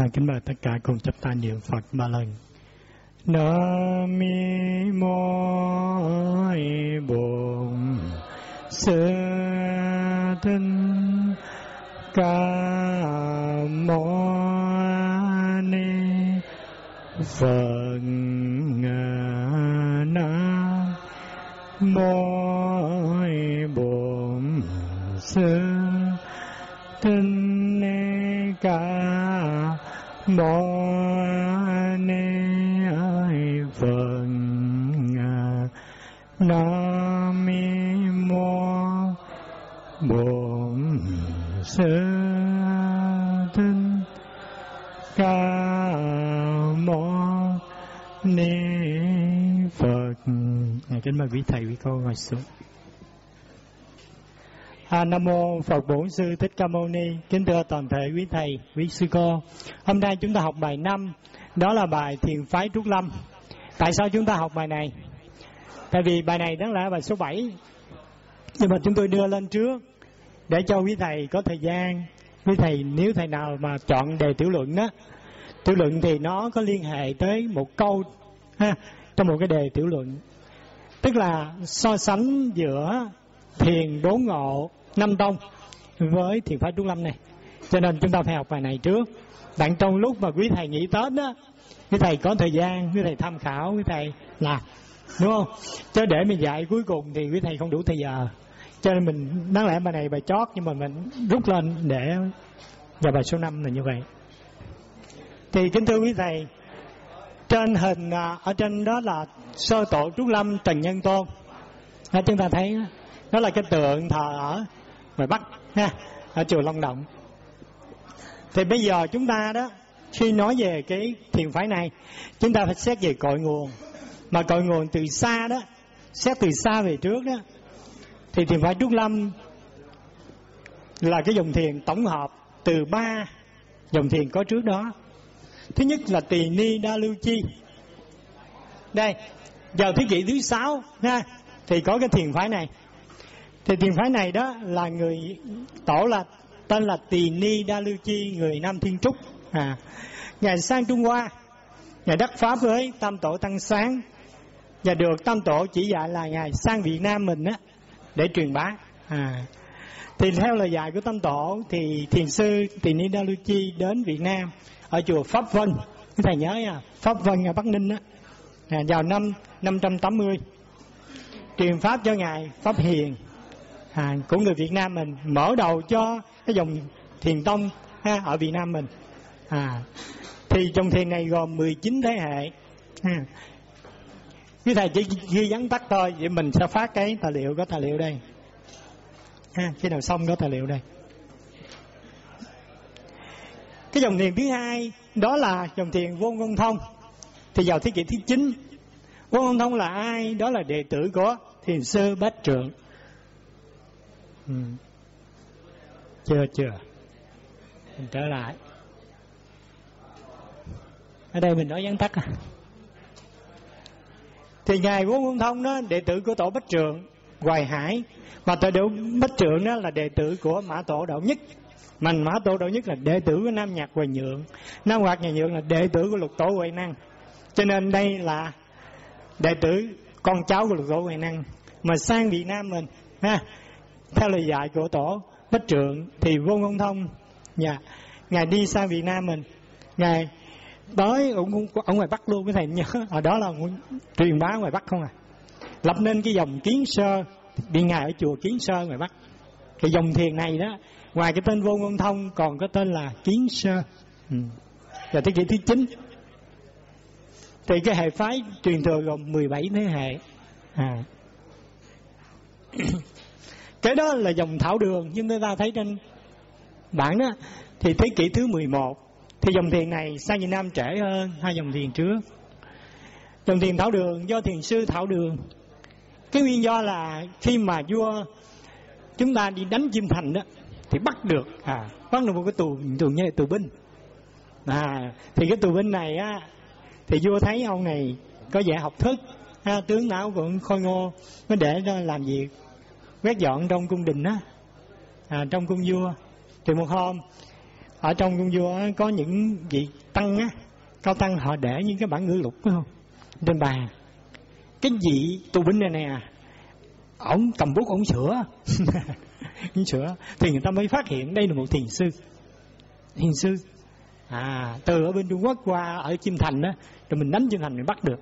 À, kính mời tất cả cùng chắp tay niệm Phật ba lần. Nam mi mô Bổn Sư Thích Ca Mâu Ni Phật Nam Mô Bổn Sư mời quý thầy quý cô ngồi xuống À, Nam mô Phật Bổn Sư Thích Ca Mâu Ni. Kính thưa toàn thể quý thầy, quý sư cô. Hôm nay chúng ta học bài 5, đó là bài Thiền phái Trúc Lâm. Tại sao chúng ta học bài này? Tại vì bài này đáng lẽ bài số 7. Nhưng mà chúng tôi đưa lên trước để cho quý thầy có thời gian. Quý thầy nếu thầy nào mà chọn đề tiểu luận đó, tiểu luận thì nó có liên hệ tới một câu ha, trong một cái đề tiểu luận. Tức là so sánh giữa thiền đốn ngộ năm tông với thiền phái trúc lâm này. Cho nên chúng ta phải học bài này trước. Đặng trong lúc mà quý thầy nghỉ tết đó, quý thầy có thời gian, quý thầy tham khảo, quý thầy làm, đúng không? Chứ để mình dạy cuối cùng thì quý thầy không đủ thời giờ. Cho nên mình đáng lẽ bài này bài chót, nhưng mà mình rút lên để vào bài số 5 là như vậy. Thì kính thưa quý thầy trên hình à, ở trên đó là sơ tổ trúc lâm trần nhân tôn. Đó, chúng ta thấy đó, đó là cái tượng thờ ở ngoài bắc ha ở chùa long động. Thì bây giờ chúng ta đó khi nói về cái thiền phái này chúng ta phải xét về cội nguồn. Mà cội nguồn từ xa đó xét từ xa về trước đó thì thiền phái trúc lâm là cái dòng thiền tổng hợp từ ba dòng thiền có trước đó thứ nhất là tỳ ni đa lưu chi. Đây vào thế kỷ thứ sáu, ha, thì có cái thiền phái này. Thì thiền phái này đó là người tổ là, tên là tỳ ni đa lưu chi, người nam thiên trúc à. Ngài sang trung hoa, ngài đắc pháp với tam tổ tăng sáng, và được tam tổ chỉ dạy là ngài sang việt nam mình á, để truyền bá à. Thì theo lời dạy của tam tổ thì thiền sư tỳ ni đa lưu chi đến việt nam ở chùa pháp vân. Cái thầy nhớ nha pháp vân ở bắc ninh á. À, vào năm 580 truyền pháp cho ngài pháp hiền. À, của người Việt Nam mình mở đầu cho cái dòng thiền tông ha, ở Việt Nam mình. À, thì dòng thiền này gồm 19 thế hệ. Ha. cái thầy chỉ ghi vắn tắt thôi vậy mình sẽ phát cái tài liệu có tài liệu đây. Ha, khi nào xong có tài liệu đây? Cái dòng thiền thứ hai, đó là dòng thiền vô ngôn thông. Thì vào thế kỷ thứ 9 vô ngôn thông là ai? Đó là đệ tử của thiền sư bát trượng. Ừ. chưa chưa. Mình trở lại. Ở đây mình nói vắn tắt à. Thì ngài vô ngôn thông đó, đệ tử của tổ bách trượng, hoài hải. Mà tổ độ bách trượng đó là đệ tử của mã tổ đạo nhất mình mã tổ độ nhất là đệ tử của nam nhạc huệ nhượng. Nam hoạt nhà nhượng là đệ tử của lục tổ huệ năng. Cho nên đây là đệ tử, con cháu của lục tổ huệ năng. Mà sang việt nam mình, ha, theo lời dạy của tổ bách trượng, thì vô ngôn thông. Nhà ngài đi sang việt nam mình, ngài tới ông ở ngoài bắc luôn, cái thầy nhớ, ở đó là truyền bá ngoài bắc không à? Lập nên cái dòng kiến sơ, đi ngài ở chùa kiến sơ ngoài bắc. Cái dòng thiền này đó ngoài cái tên vô ngôn thông, còn có tên là kiến sơ. Ừ. và thế kỷ thứ chín. Thì cái hệ phái truyền thừa gồm 17 thế hệ. À. cái đó là dòng thảo đường, nhưng chúng ta thấy trên bản đó, thì thế kỷ thứ 11 thì dòng thiền này sang Việt Nam trễ hơn hai dòng thiền trước. Dòng thiền thảo đường do thiền sư thảo đường. Cái nguyên do là khi mà vua chúng ta đi đánh chim thành đó thì bắt được. À. Bắt được một cái tù tù như tù binh. À thì cái tù binh này á thì vua thấy ông này có vẻ học thức. Ha, tướng não cũng khôi ngô nó để nó làm việc quét dọn trong cung đình á. À, trong cung vua. Thì một hôm ở trong cung vua có những vị tăng á cao tăng họ để những cái bản ngữ lục phải không? Trên bàn. Cái vị tù binh này nè ổng cầm bút ổng sửa ổng sửa thì người ta mới phát hiện đây là một thiền sư. Thiền sư. À từ ở bên trung quốc qua ở chim thành đó rồi mình đánh chim thành mình bắt được.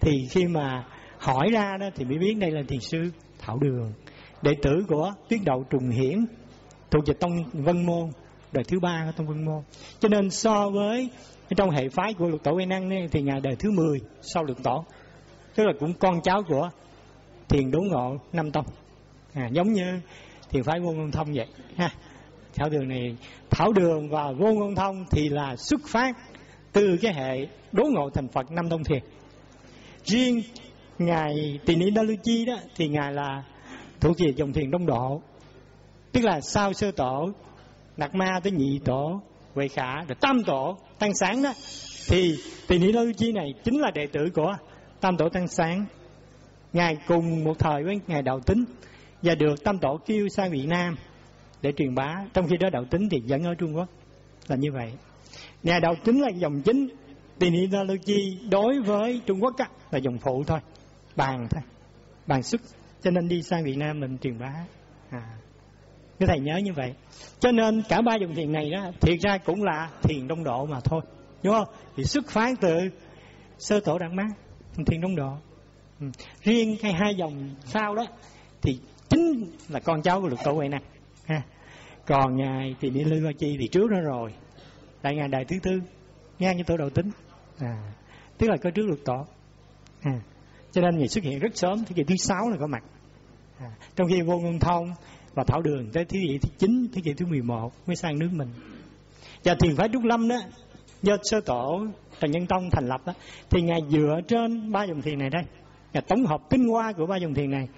Thì khi mà hỏi ra đó thì mới biết đây là thiền sư thảo đường, đệ tử của tuyết đậu trùng hiển, thuộc về tông vân môn, đời thứ ba của tông vân môn. Cho nên so với trong hệ phái của lục tổ huệ năng thì ngài đời thứ 10 sau lục tổ. Tức là cũng con cháu của thiền đốn ngộ năm tông à, giống như thiền phái vô ngôn thông vậy ha. Thảo đường này thảo đường và vô ngôn thông thì là xuất phát từ cái hệ đố ngộ thành phật năm thông thiền. Riêng ngài tỳ ni đa lưu chi đó thì ngài là thuộc về dòng thiền đông độ tức là sau sơ tổ đạt ma tới nhị tổ huệ khả rồi tam tổ tăng sáng đó. Thì tỳ ni đa lưu chi này chính là đệ tử của tam tổ tăng sáng. Ngài cùng một thời với ngài đạo tính và được tâm tổ kêu sang việt nam để truyền bá. Trong khi đó đạo tính thì vẫn ở trung quốc là như vậy. Ngài đạo tính là dòng chính. Tỳ ni đa chi đối với trung quốc á, là dòng phụ thôi bàn thôi bàn sức cho nên đi sang việt nam mình truyền bá. À cái thầy nhớ như vậy. Cho nên cả ba dòng thiền này đó thiệt ra cũng là thiền đông độ mà thôi đúng không? Thì xuất phát từ sơ tổ đẳng mát thiền đông độ. Ừ. riêng cái hai dòng sau đó thì chính là con cháu của lục tổ huệ năng. Ha. Còn ngài thì đi lưu chi thì trước đó rồi. Tại ngài đại thứ tư ngang như tổ đầu tính. À tức là có trước lục tổ. À cho nên ngài xuất hiện rất sớm thế kỷ thứ sáu là có mặt. À, trong khi vô ngân thông và thảo đường tới thế kỷ thứ chín thế kỷ thứ 11 mới sang nước mình. Và thiền phái trúc lâm đó do sơ tổ trần nhân tông thành lập đó thì ngài dựa trên ba dòng thiền này đây ngài tổng hợp tinh hoa của ba dòng thiền này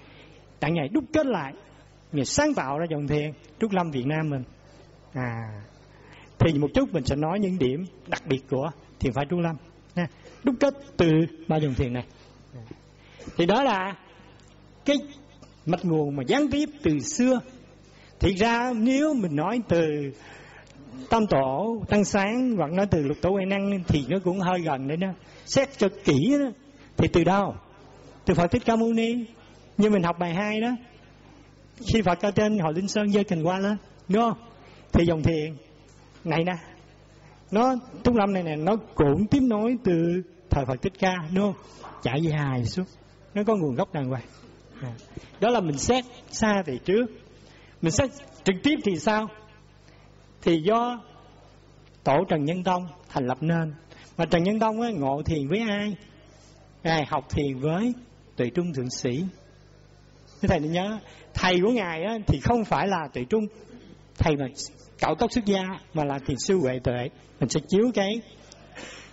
tặng ngày đúc kết lại ngày sáng tạo ra dòng thiền trúc lâm việt nam mình. À thì một chút mình sẽ nói những điểm đặc biệt của thiền phái trúc lâm. Ha. đúc kết từ ba dòng thiền này. Thì đó là cái mạch nguồn mà gián tiếp từ xưa. Thì ra nếu mình nói từ tam tổ, tăng sáng, hoặc nói từ lục tổ huệ năng, thì nó cũng hơi gần đấy đó. Xét cho kỹ đó, thì từ đâu? Từ phật thích ca mâu ni như mình học bài hai đó khi phật cao trên hội linh sơn dơ kình qua lên đúng không? Thì dòng thiền này nè nó trúc lâm này nè nó cũng tiếp nối từ thời phật thích ca đúng không? Chạy dài suốt nó có nguồn gốc đàng hoàng. À, đó là mình xét xa về trước mình xét trực tiếp thì sao thì do tổ trần nhân tông thành lập nên. Mà trần nhân tông ấy, ngộ thiền với ai? Ngài học thiền với tuệ trung thượng sĩ thế thầy nên nhớ thầy của ngài á, thì không phải là tuệ trung. Thầy mà cạo tóc xuất gia mà là thiền sư huệ tuệ. Mình sẽ chiếu cái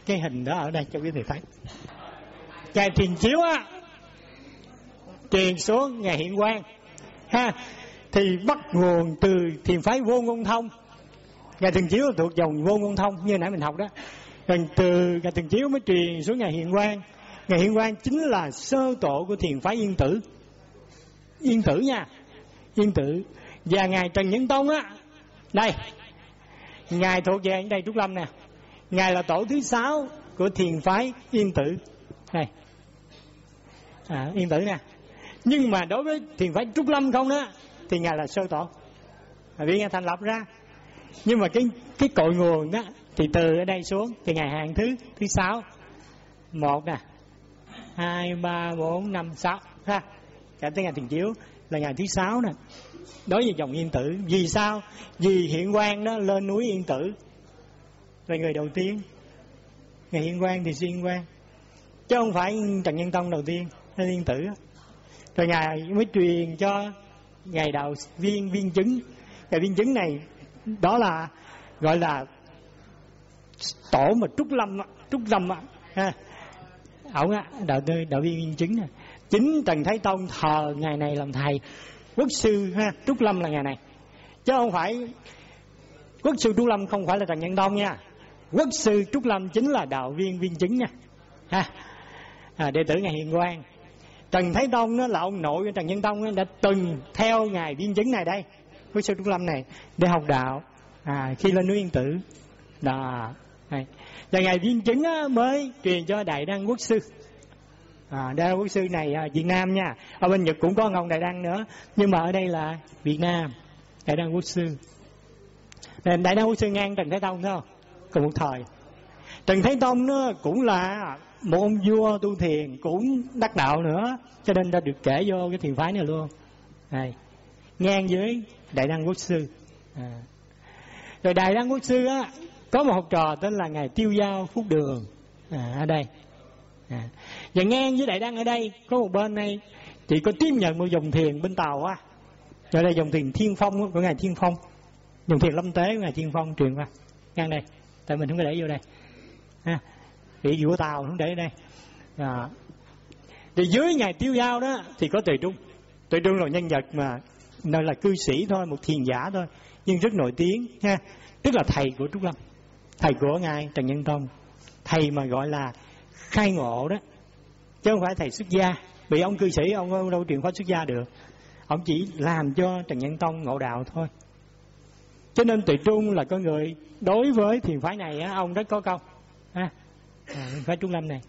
cái hình đó ở đây cho quý thầy thấy. Ngài thiền chiếu á truyền xuống ngày hiện quang. Ha thì bắt nguồn từ thiền phái vô ngôn thông. Ngài thiền chiếu thuộc dòng vô ngôn thông như nãy mình học đó. Rồi từ ngài thiền chiếu mới truyền xuống ngày hiện quang. Ngày hiện quang chính là sơ tổ của thiền phái yên tử yên tử nha. Yên tử. Và ngài trần nhân tông á. Đây. Ngài thuộc về đây trúc lâm nè. Ngài là tổ thứ sáu của thiền phái yên tử. Này à, yên tử nè. Nhưng mà đối với thiền phái trúc lâm không đó thì ngài là sơ tổ. Vì ngài thành lập ra. Nhưng mà cái cái cội nguồn đó thì từ ở đây xuống thì ngài hàng thứ thứ sáu. Một nè. Hai ba bốn năm sáu. Ha cả tới ngày thiền chiếu, là ngày thứ sáu nè. Đối với dòng yên tử, vì sao? Vì hiện quan đó lên núi yên tử. Là người đầu tiên, ngày hiện quan thì xuyên quan chứ không phải trần nhân tông đầu tiên hay yên tử. Rồi ngài mới truyền cho ngài đạo viên viên chứng. Ngài viên chứng này, đó là, gọi là tổ mà trúc lâm trúc lâm ha. Ổng á, đạo đạo viên viên chứng này chính trần thái tông thờ ngày này làm thầy. Quốc sư ha trúc lâm là ngày này. Chứ không phải quốc sư trúc lâm không phải là trần nhân tông nha. Quốc sư trúc lâm chính là đạo viên viên chứng nha. Ha. À, đệ tử ngài hiền quang. Trần thái tông đó là ông nội của trần nhân tông đã từng theo ngài viên chứng này đây. Quốc sư trúc lâm này để học đạo. À, khi lên núi yên tử. Đó. Này. và ngài viên chứng á, mới truyền cho đại đăng quốc sư à, đại đăng quốc sư này à, việt nam nha. Ở bên nhật cũng có ông đại đăng nữa. Nhưng mà ở đây là việt nam đại đăng quốc sư. Nên đại đăng quốc sư ngang trần thái tông không? Cùng một thời. Trần thái tông nó cũng là một ông vua tu thiền cũng đắc đạo nữa. Cho nên đã được kể vô cái thiền phái này luôn. Này ngang dưới đại đăng quốc sư. À. rồi đại đăng quốc sư á có một học trò tên là ngài tiêu giao phúc đường. À, ở đây à. và ngang với đại đăng ở đây, có một bên này thì có tiếp nhận một dòng thiền bên tàu á. Rồi đây dòng thiền thiên phong của ngài thiên phong. Dòng thiền lâm tế của ngài thiên phong truyền qua. Ngang đây. Tại mình không có để vô đây. Ha bị vụ tàu không để đây. À. thì dưới ngài tiêu giao đó, thì có tùy trung. Tùy trung là nhân vật mà nơi là cư sĩ thôi, một thiền giả thôi, nhưng rất nổi tiếng, ha. Tức là thầy của trúc lâm, thầy của ngài trần nhân tông. Thầy mà gọi là khai ngộ đó chứ không phải thầy xuất gia. Bị ông cư sĩ ông đâu truyền pháp xuất gia được. Ông chỉ làm cho trần nhân tông ngộ đạo thôi. Cho nên tùy trung là con người đối với thiền phái này á, ông rất có công. Ha? À, phái trung lâm này.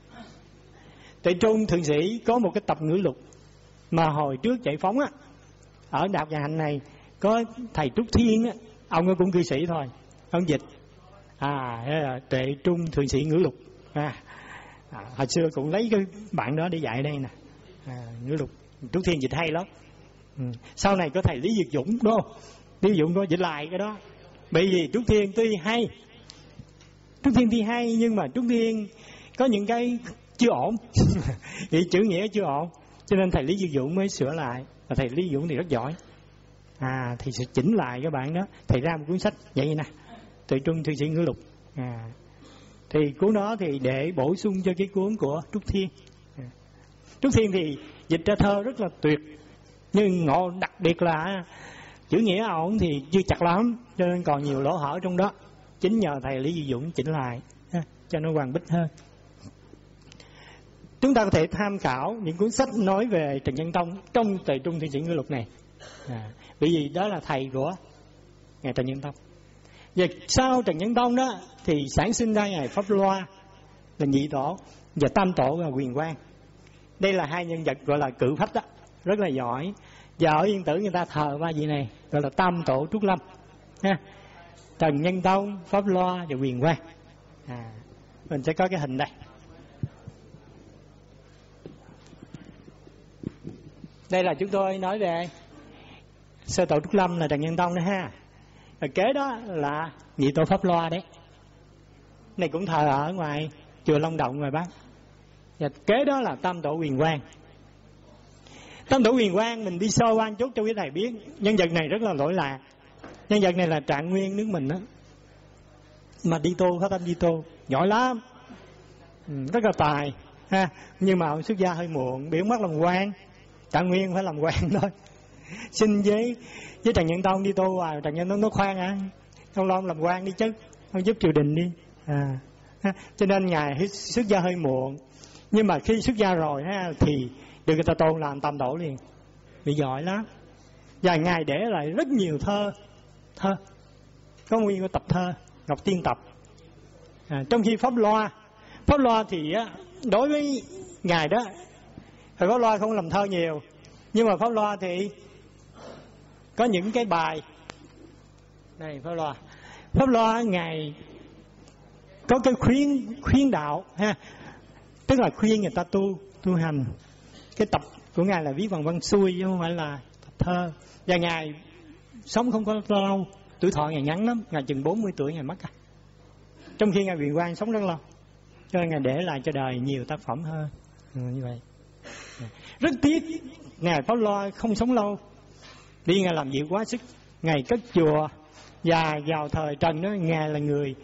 Tùy trung thượng sĩ có một cái tập ngữ lục mà hồi trước giải phóng á ở đạo nhà hạnh này có thầy trúc thiên á ông ấy cũng cư sĩ thôi ông dịch. À là tuệ trung thượng sĩ ngữ lục. À, à, hồi xưa cũng lấy cái bạn đó để dạy đây nè. À, ngữ lục trú thiên dịch hay lắm. Ừ. sau này có thầy lý việt dũng đó lý dũng đó dịch lại cái đó. Bởi vì trú thiên tuy hay trú thiên tuy hay nhưng mà trú thiên có những cái chưa ổn. Thì chữ nghĩa chưa ổn cho nên thầy lý việt dũng mới sửa lại. Và thầy lý dũng thì rất giỏi. À thì sẽ chỉnh lại các bạn đó. Thầy ra một cuốn sách vậy nè tự trung thư sĩ ngữ lục. À thì cuốn đó thì để bổ sung cho cái cuốn của trúc thiên. Trúc thiên thì dịch ra thơ rất là tuyệt nhưng ngộ đặc biệt là chữ nghĩa ổn thì chưa chặt lắm cho nên còn nhiều lỗ hở trong đó. Chính nhờ thầy lý duy dũng chỉnh lại cho nó hoàn bích hơn. Chúng ta có thể tham khảo những cuốn sách nói về trần nhân tông trong tề trung thiên sĩ Ngư lục này. À, bởi vì đó là thầy của ngài trần nhân tông và sau trần nhân tông đó thì sản sinh ra ngài pháp loa là nhị tổ và tam tổ là quyền quang đây là hai nhân vật gọi là cử phách đó rất là giỏi. Và ở yên tử người ta thờ ba vị này gọi là tam tổ trúc lâm ha. Trần nhân tông pháp loa và quyền quang à, mình sẽ có cái hình đây. Đây là chúng tôi nói về sơ tổ trúc lâm là trần nhân tông đó ha rồi kế đó là nhị tổ pháp loa đấy. Này cũng thờ ở ngoài chùa long động ngoài bác. Và kế đó là tam tổ quyền quang. Tam tổ quyền quang mình đi sơ quan chút cho quý thầy biết. Nhân vật này rất là lỗi lạc. Nhân vật này là trạng nguyên nước mình đó mà đi tô phát tâm đi tô. Giỏi lắm. Ừ, rất là tài ha. Nhưng mà ông xuất gia hơi muộn biểu mất làm quan trạng nguyên phải làm quan thôi. xin với với trần nhân tông đi tô à trần nhân tông nó khoan à. Ông lo làm quan đi chứ ông giúp triều đình đi. À cho nên ngài xuất gia hơi muộn. Nhưng mà khi xuất gia rồi ha thì được người ta tôn làm tam tổ liền. Bị giỏi lắm. Và ngài để lại rất nhiều thơ thơ. Có nguyên cái tập thơ ngọc tiên tập. À, trong khi pháp loa pháp loa thì á, đối với ngài đó phải pháp loa không làm thơ nhiều. Nhưng mà pháp loa thì có những cái bài. Này pháp loa. Pháp loa ngày có cái khuyến khuyến đạo ha. Tức là khuyên người ta tu tu hành. Cái tập của ngài là viết bằng văn xuôi chứ không phải là tập thơ. Và ngài sống không có lâu tuổi thọ ngài ngắn lắm. Ngài chừng 40 tuổi ngài mất à. Trong khi ngài quyền quan sống rất lâu. Cho nên ngài để lại cho đời nhiều tác phẩm hơn. Ừ, như vậy. Rất tiếc ngài pháp loa không sống lâu đi ngài làm việc quá sức. Ngài cất chùa và vào thời trần đó, ngài là người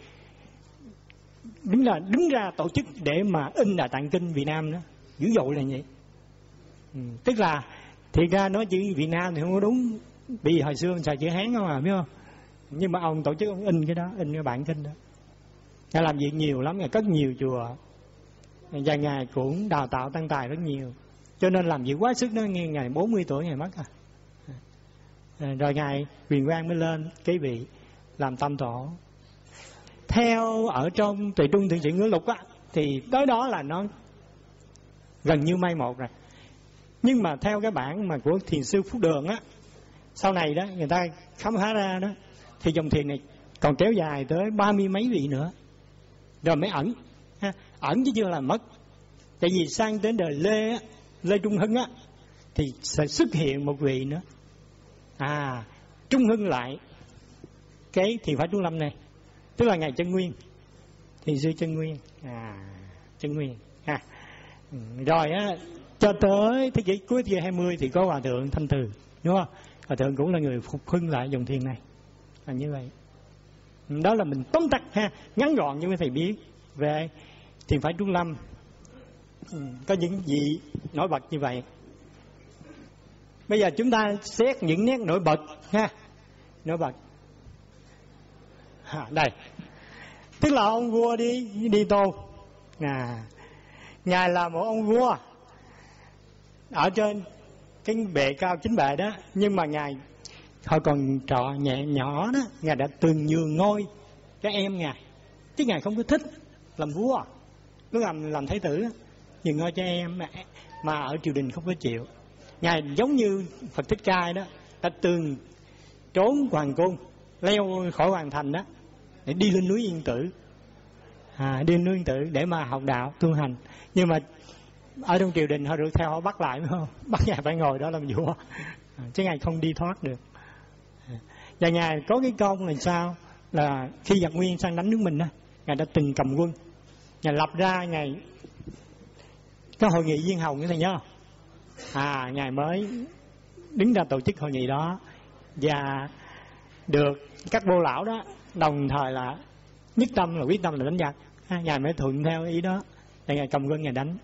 đứng là đứng ra tổ chức để mà in đại tạng kinh việt nam đó. Dữ dội là vậy. Ừ. tức là thì ra nói chữ việt nam thì không có đúng. Vì hồi xưa xài chữ hán không à biết không? Nhưng mà ông tổ chức ông in cái đó, in cái bản kinh đó. Ngài làm việc nhiều lắm, ngài cất nhiều chùa. Và ngài cũng đào tạo tăng tài rất nhiều. Cho nên làm việc quá sức nó nghe ngày 40 tuổi ngày mất à. Ờ, rồi ngài quyền quang mới lên cái vị làm tam tổ. Theo ở trong tùy trung thượng sĩ ngữ lục á thì tới đó là nó gần như mai một rồi. Nhưng mà theo cái bản mà của thiền sư phúc đường á sau này đó người ta khám phá ra đó thì dòng thiền này còn kéo dài tới ba mươi mấy vị nữa. Rồi mới ẩn ha. ẩn chứ chưa là mất. Tại vì sang đến đời lê á, lê trung hưng á thì sẽ xuất hiện một vị nữa à trung hưng lại cái thiền phái trung lâm này. Tức là ngày chân nguyên. Thì sư chân nguyên. À chân nguyên. Ha. Ừ, rồi á, cho tới thế kỷ cuối thế kỷ 20 thì có hòa thượng thanh từ, đúng không? Hòa thượng cũng là người phục hưng lại dòng thiền này. Là như vậy. Ừ, đó là mình tóm tắt, ha, ngắn gọn cho quý thầy biết về thiền phái trung lâm. Ừ, có những gì nổi bật như vậy bây giờ chúng ta xét những nét nổi bật ha. Nổi bật. À, đây. Tức là ông vua đi đi tô à ngài là một ông vua ở trên cái bệ cao chính bệ đó. Nhưng mà ngài hồi còn trọ nhẹ nhỏ đó ngài đã từng nhường ngôi cho em ngài. Chứ ngài không có thích làm vua cứ làm làm thái tử nhường ngôi cho em mà, mà ở triều đình không có chịu ngài giống như phật thích ca đó đã từng trốn hoàng cung leo khỏi hoàng thành đó để đi lên núi yên tử. À, đi lên núi yên tử để mà học đạo tu hành. Nhưng mà ở trong triều đình họ được theo họ bắt lại phải không? Bắt ngài phải ngồi đó làm vua. À, chứ ngài không đi thoát được. À, và ngài có cái công là sao? Là khi giặc nguyên sang đánh nước mình á ngài đã từng cầm quân. Ngài lập ra ngài cái hội nghị viên hồng như thầy nhớ à ngài mới đứng ra tổ chức hội nghị đó và được các vô lão đó đồng thời là nhất tâm là quyết tâm là đánh giặc. À, ngài mới thuận theo ý đó để ngài cầm quân ngài đánh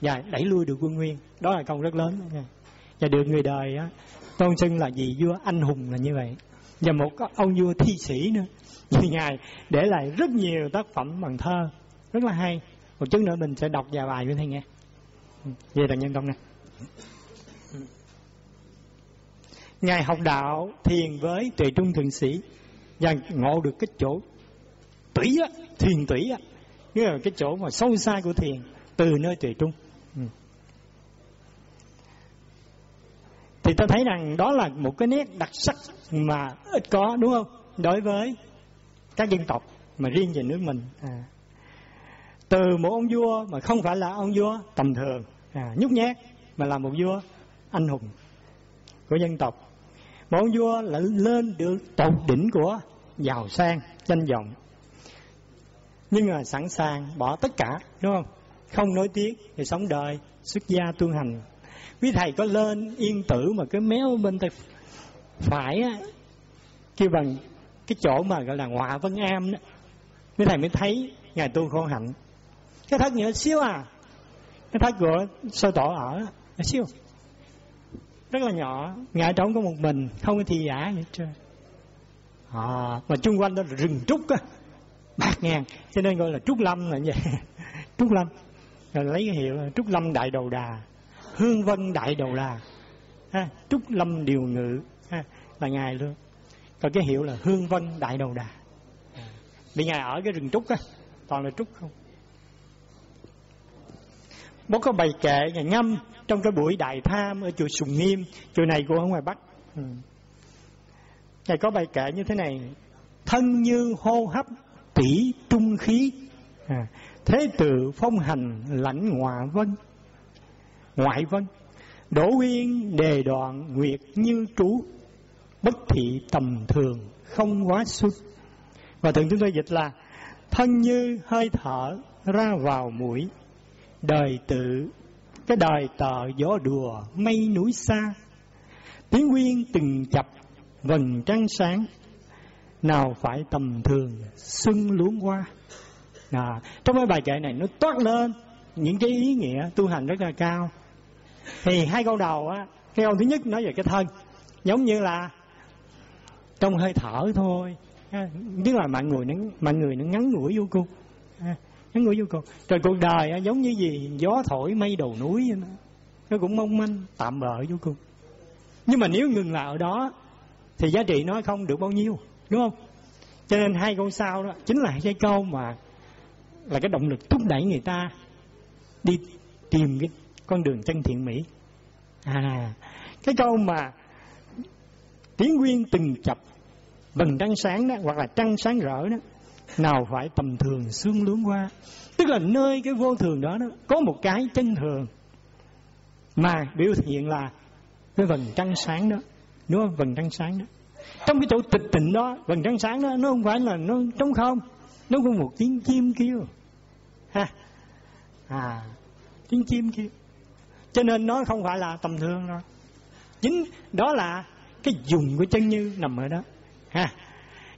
và đẩy lui được quân nguyên. Đó là công rất lớn. Và được người đời đó, tôn xưng là vị vua anh hùng là như vậy. Và một ông vua thi sĩ nữa. Thì ngài để lại rất nhiều tác phẩm bằng thơ. Rất là hay. Một chút nữa mình sẽ đọc vài bài với thầy nghe. Về là nhân công này ngài học đạo thiền với tuệ trung thượng sĩ và ngộ được cái chỗ tủy á thiền tủy á. Nghĩa là cái chỗ mà sâu xa của thiền từ nơi tuệ trung. Ừ. Thì ta thấy rằng đó là một cái nét đặc sắc mà ít có đúng không? Đối với các dân tộc mà riêng về nước mình. À. từ một ông vua mà không phải là ông vua tầm thường. À, nhút nhát mà là một vua anh hùng của dân tộc. Một ông vua lại lên được tột đỉnh của giàu sang, danh vọng. Nhưng mà sẵn sàng bỏ tất cả, đúng không? Không nổi tiếng thì sống đời, xuất gia tu hành. Quý thầy có lên yên tử mà cái méo bên tay phải á, kêu bằng cái chỗ mà gọi là ngọa vân am đó. Quý thầy mới thấy ngài tu khổ hạnh. Cái thất nhỏ xíu à. Cái thất của sơ tổ ở nó xíu rất là nhỏ. Ngài trống có một mình không có thi giả gì hết trơn. À, mà chung quanh đó là rừng trúc á. Bạc ngàn. Cho nên gọi là trúc lâm là vậy. Trúc lâm. Rồi lấy cái hiệu trúc lâm đại đầu đà. Hương vân đại đầu đà. Ha, trúc lâm điều ngự. Ha, là ngài luôn. Còn cái hiệu là hương vân đại đầu đà. Vì ngài ở cái rừng trúc á toàn là trúc không? Bố có bài kệ ngài ngâm trong cái buổi đại tham ở chùa sùng nghiêm chùa này của ở ngoài bắc ừ. ngài có bài kệ như thế này thân như hô hấp tỷ trung khí à, thế tử phong hành lãnh ngoại vân ngoại vân đỗ uyên đề đoạn nguyệt như trú bất thị tầm thường không quá xuất và thường chúng tôi dịch là thân như hơi thở ra vào mũi đời tự cái đời tờ gió đùa mây núi xa. Tiếng nguyên từng chập vầng trăng sáng. Nào phải tầm thường xuân luống qua à, trong cái bài kệ này nó toát lên những cái ý nghĩa tu hành rất là cao. Thì hai câu đầu á cái câu thứ nhất nói về cái thân. Giống như là trong hơi thở thôi. Tức là mọi người nó mọi người nó ngắn ngủi vô cùng ngắn ngủi vô cùng rồi cuộc đời giống như gì? Gió thổi mây đầu núi vậy đó. nó cũng mong manh, tạm bợ vô cùng. Nhưng mà nếu ngừng lại ở đó, thì giá trị nó không được bao nhiêu, đúng không? Cho nên hai câu sau đó, chính là cái câu mà là cái động lực thúc đẩy người ta đi tìm cái con đường chân thiện mỹ. À cái câu mà tiếng nguyên từng chập vầng trăng sáng đó, hoặc là trăng sáng rỡ đó nào phải tầm thường xương lướng qua tức là nơi cái vô thường đó, đó có một cái chân thường. Mà biểu hiện là cái vầng trăng sáng đó đúng không? Vầng trăng sáng đó. Trong cái chỗ tịch tịnh đó vầng trăng sáng đó nó không phải là nó trống không. Nó có một tiếng chim kêu. Ha. À tiếng chim kêu. Cho nên nó không phải là tầm thường đâu. Chính đó là cái dùng của chân như nằm ở đó. Ha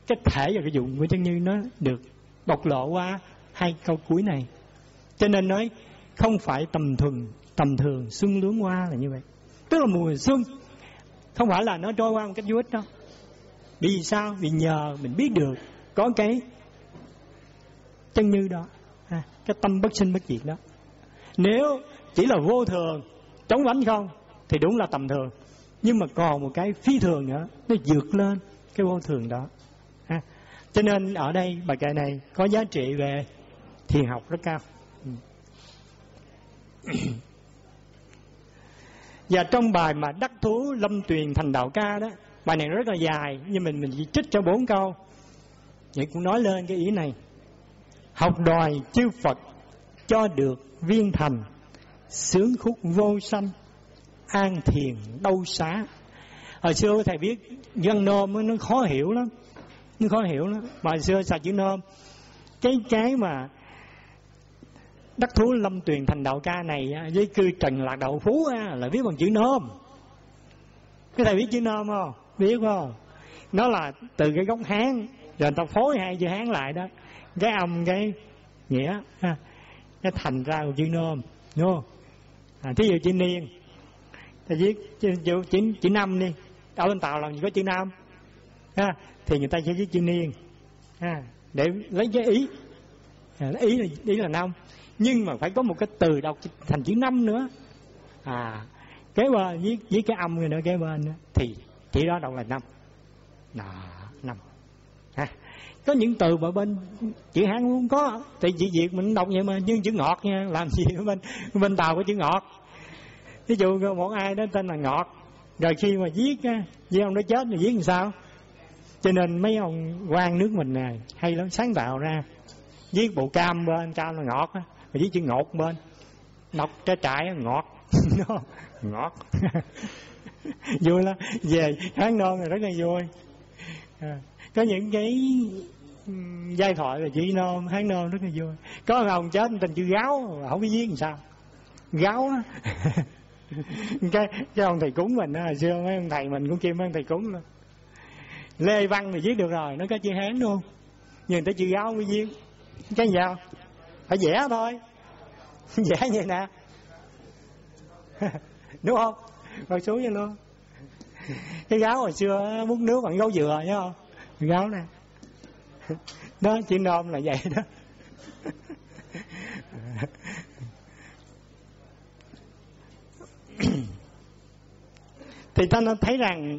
cái thể và cái dụng của chân như nó được bộc lộ qua hai câu cuối này. Cho nên nói không phải tầm thường tầm thường xuân lướng qua là như vậy. Tức là mùa xuân không phải là nó trôi qua một cách vô ích đâu. Vì sao? Vì nhờ mình biết được có cái chân như đó cái tâm bất sinh bất diệt đó. Nếu chỉ là vô thường chống vánh không, thì đúng là tầm thường. Nhưng mà còn một cái phi thường nữa, nó vượt lên cái vô thường đó cho nên ở đây, bài kệ này có giá trị về thiền học rất cao. Ừ. Và trong bài mà đắc thú lâm tuyền thành đạo ca đó, bài này rất là dài, nhưng mình mình chỉ trích cho bốn câu. Vậy cũng nói lên cái ý này. Học đòi chư phật cho được viên thành, sướng khúc vô sanh, an thiền đâu xá. Hồi xưa thầy biết văn nôm nó khó hiểu lắm nó khó hiểu lắm. Mà xưa xài chữ nôm? Cái cái mà đắc thú lâm tuyền thành đạo ca này với cư trần lạc đạo phú là viết bằng chữ nôm. Cái thầy biết chữ nôm không? Biết không? Nó là từ cái gốc hán. Rồi người ta phối hai chữ hán lại đó. Cái âm cái nghĩa ha nó thành ra một chữ nôm. Đúng không? À, thí dụ chữ niên. Thầy viết chữ, chữ, chữ, chữ năm đi. Ở bên tàu làm gì có chữ nam. Ha thì người ta sẽ viết chữ niên. Ha. Để lấy cái ý. À, ý là ý là năm. Nhưng mà phải có một cái từ đọc thành chữ năm nữa. À kế bên viết với cái âm người nữa kế bên nữa thì chỉ đó đọc là năm. Đó năm. Ha. Có những từ mà bên chữ hán không có. Thì chữ việt mình đọc vậy mà nhưng chữ ngọt nha. Làm gì bên bên tàu có chữ ngọt. Ví dụ một ai đó tên là ngọt. Rồi khi mà viết á với ông đó chết thì viết làm sao? Cho nên mấy ông quan nước mình nè hay lắm sáng tạo ra. Viết bộ cam bên cam là ngọt á mà viết chữ ngọt bên. Đọc trái trại ngọt. Ngọt. Vui lắm. Về tháng non là rất là vui. À, có những cái giai thoại là chỉ non tháng non rất là vui. Có ông chết tình chữ gáo không biết viết làm sao. Gáo á. Cái cái ông thầy cúng mình á hồi xưa mấy ông thầy mình cũng kêu mấy ông thầy cúng luôn lê văn thì viết được rồi, nó có chữ hán luôn nhưng tới chữ gáo mới viết cái gì sao phải vẽ thôi. Vẽ như nè. Đúng không? Rồi xuống vậy luôn. Cái gáo hồi xưa múc nước bằng gấu dừa, nhớ không? Gáo nè. Đó, chữ nôm là vậy đó. Thì ta nó thấy rằng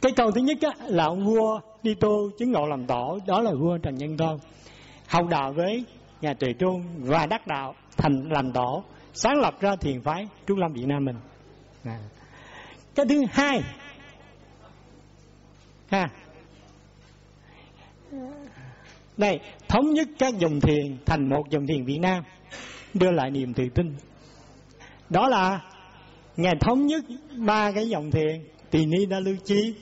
cái câu thứ nhất á, là ông vua đi tu chứng ngộ làm tổ đó là vua trần nhân tông học đạo với nhà tùy trung và đắc đạo thành làm tổ sáng lập ra thiền phái trung lâm việt nam mình. À. cái thứ hai ha. Đây thống nhất các dòng thiền thành một dòng thiền việt nam đưa lại niềm tự tin. Đó là ngài thống nhất ba cái dòng thiền tỳ ni đa lưu chi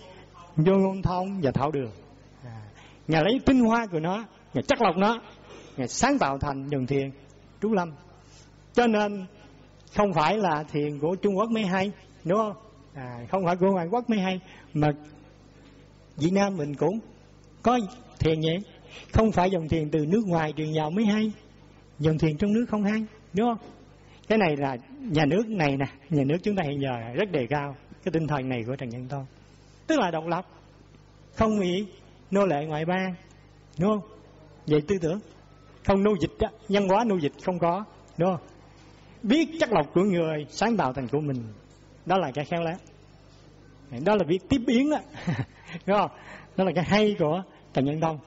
vô ngôn thông và thảo đường. À, ngài lấy tinh hoa của nó ngài chắc lọc nó ngài sáng tạo thành dòng thiền trú lâm. Cho nên không phải là thiền của trung quốc mới hay đúng không? À, không phải của ngoại quốc mới hay mà việt nam mình cũng có thiền vậy. Không phải dòng thiền từ nước ngoài truyền vào mới hay dòng thiền trong nước không hay đúng không? Cái này là nhà nước này nè nhà nước chúng ta hiện giờ rất đề cao cái tinh thần này của trần nhân tông tức là độc lập không bị nô lệ ngoại bang đúng không? Vậy tư tưởng không nô dịch đó, nhân hóa nô dịch không có đúng không? Biết chất lọc của người sáng tạo thành của mình đó là cái khéo léo. Đó là việc tiếp biến đó đúng không? Đó là cái hay của trần nhân tông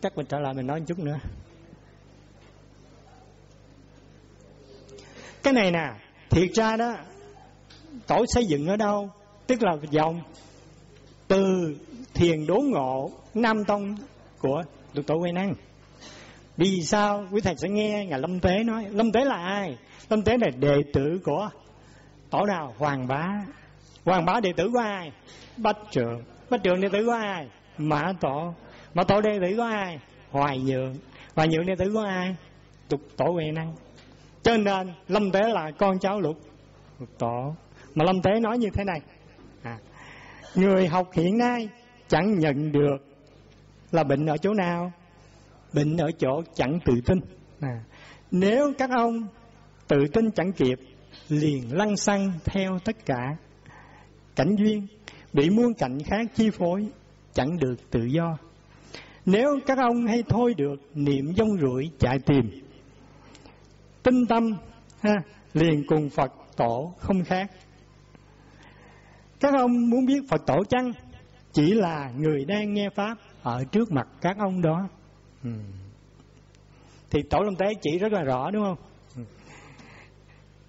chắc mình trở lại mình nói một chút nữa. Cái này nè thiệt ra đó tổ xây dựng ở đâu? Tức là dòng từ thiền đốn ngộ, nam tông của được tổ quay năng. Vì sao? Quý thầy sẽ nghe ngài lâm tế nói. Lâm tế là ai? Lâm tế là đệ tử của tổ nào hoàng bá. Hoàng bá đệ tử của ai? Bách trượng. Bách trượng đệ tử của ai? Mã tổ. Mã tổ đệ tử của ai? Hoài nhượng. Hoài nhượng đệ tử của ai? Tục tổ huệ năng. Cho nên lâm tế là con cháu lục lục tổ mà lâm tế nói như thế này. À, người học hiện nay chẳng nhận được là bệnh ở chỗ nào. Bệnh ở chỗ chẳng tự tin. À, nếu các ông tự tin chẳng kịp liền lăn xăng theo tất cả cảnh duyên. Bị muôn cảnh khác chi phối chẳng được tự do. Nếu các ông hay thôi được niệm dông rủi chạy tìm tinh tâm ha, liền cùng phật tổ không khác các ông muốn biết phật tổ chăng? Chỉ là người đang nghe pháp ở trước mặt các ông đó. Ừ. thì tổ lâm tế chỉ rất là rõ đúng không? Ừ.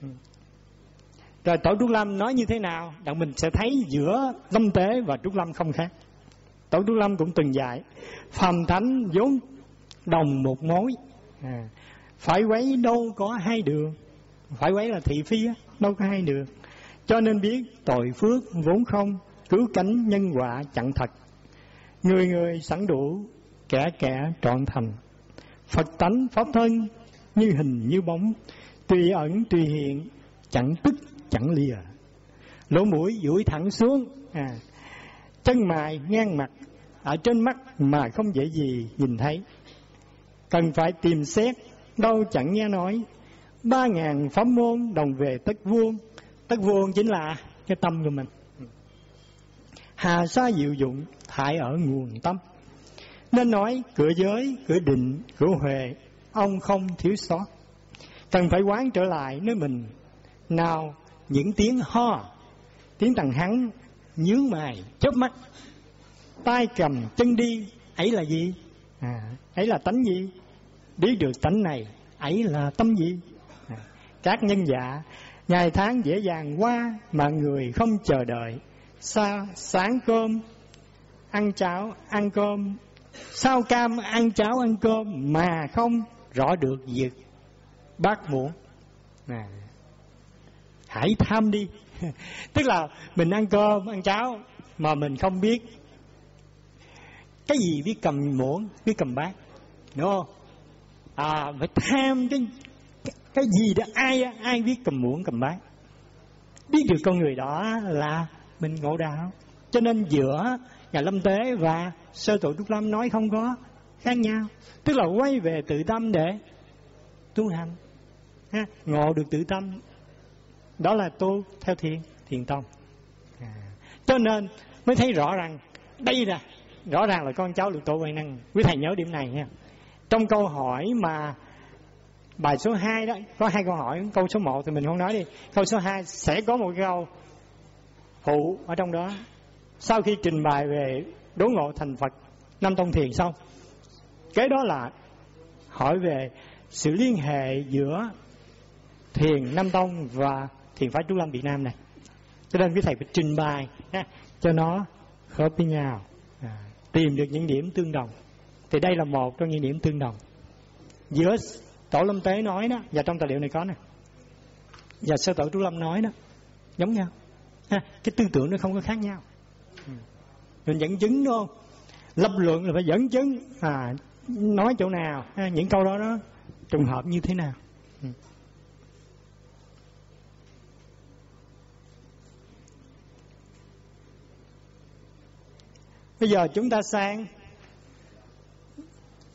ừ. rồi tổ trúc lâm nói như thế nào? Đặng mình sẽ thấy giữa lâm tế và trúc lâm không khác. Tổ trúc lâm cũng từng dạy phàm thánh vốn đồng một mối à, phải quấy đâu có hai đường. Phải quấy là thị phi đâu có hai đường cho nên biết tội phước vốn không, cứu cánh nhân quả chẳng thật. Người người sẵn đủ, kẻ kẻ trọn thành. Phật tánh pháp thân như hình như bóng, tùy ẩn tùy hiện, chẳng tức chẳng lìa. Lỗ mũi duỗi thẳng xuống à chân mài ngang mặt, ở trên mắt mà không dễ gì nhìn thấy. Cần phải tìm xét, đâu chẳng nghe nói, ba ngàn pháp môn đồng về tất vuông tất vuông chính là cái tâm của mình. Hà sa diệu dụng thải ở nguồn tâm. Nên nói cửa giới cửa định cửa huệ ông không thiếu sót cần phải quán trở lại nơi mình. Nào những tiếng ho tiếng thằng hắn nhướng mày chớp mắt. Tay cầm chân đi ấy là gì? À, ấy là tánh gì? Biết được tánh này ấy là tâm gì? À, các nhân dạ ngày tháng dễ dàng qua mà người không chờ đợi. Sa sáng cơm ăn cháo ăn cơm. Sao cam ăn cháo ăn cơm mà không rõ được việc. Bác muốn à, hãy tham đi. Tức là mình ăn cơm ăn cháo mà mình không biết. Cái gì biết cầm muỗng biết cầm bát. Đúng không? À phải tham cái cái gì đó ai ai biết cầm muỗng cầm bát? Biết được con người đó là mình ngộ đạo. Cho nên giữa nhà lâm tế và sơ tổ trúc lâm nói không có khác nhau. Tức là quay về tự tâm để tu hành. Ha, ngộ được tự tâm đó là tu theo thiền thiền tông. À. cho nên mới thấy rõ rằng đây là rõ ràng là con cháu được tổ quan năng. Quý thầy nhớ điểm này nha. Trong câu hỏi mà bài số 2 đó có hai câu hỏi câu số 1 thì mình không nói đi. Câu số 2 sẽ có một câu phụ ở trong đó. Sau khi trình bày về đối ngộ thành Phật năm tông thiền xong cái đó là hỏi về sự liên hệ giữa thiền năm tông và thiền phái trúc lâm Việt Nam này. Cho nên quý thầy phải trình bày ha, cho nó khớp với nhau. À, tìm được những điểm tương đồng. Thì đây là một trong những điểm tương đồng giữa tổ lâm tế nói đó và trong tài liệu này có nè. Và sơ tổ trú lâm nói đó giống nhau. Ha, cái tư tưởng nó không có khác nhau. Mình dẫn chứng đúng không? Lập luận là phải dẫn chứng. À nói chỗ nào ha, những câu đó đó trùng hợp như thế nào? Ừ. Bây giờ chúng ta sang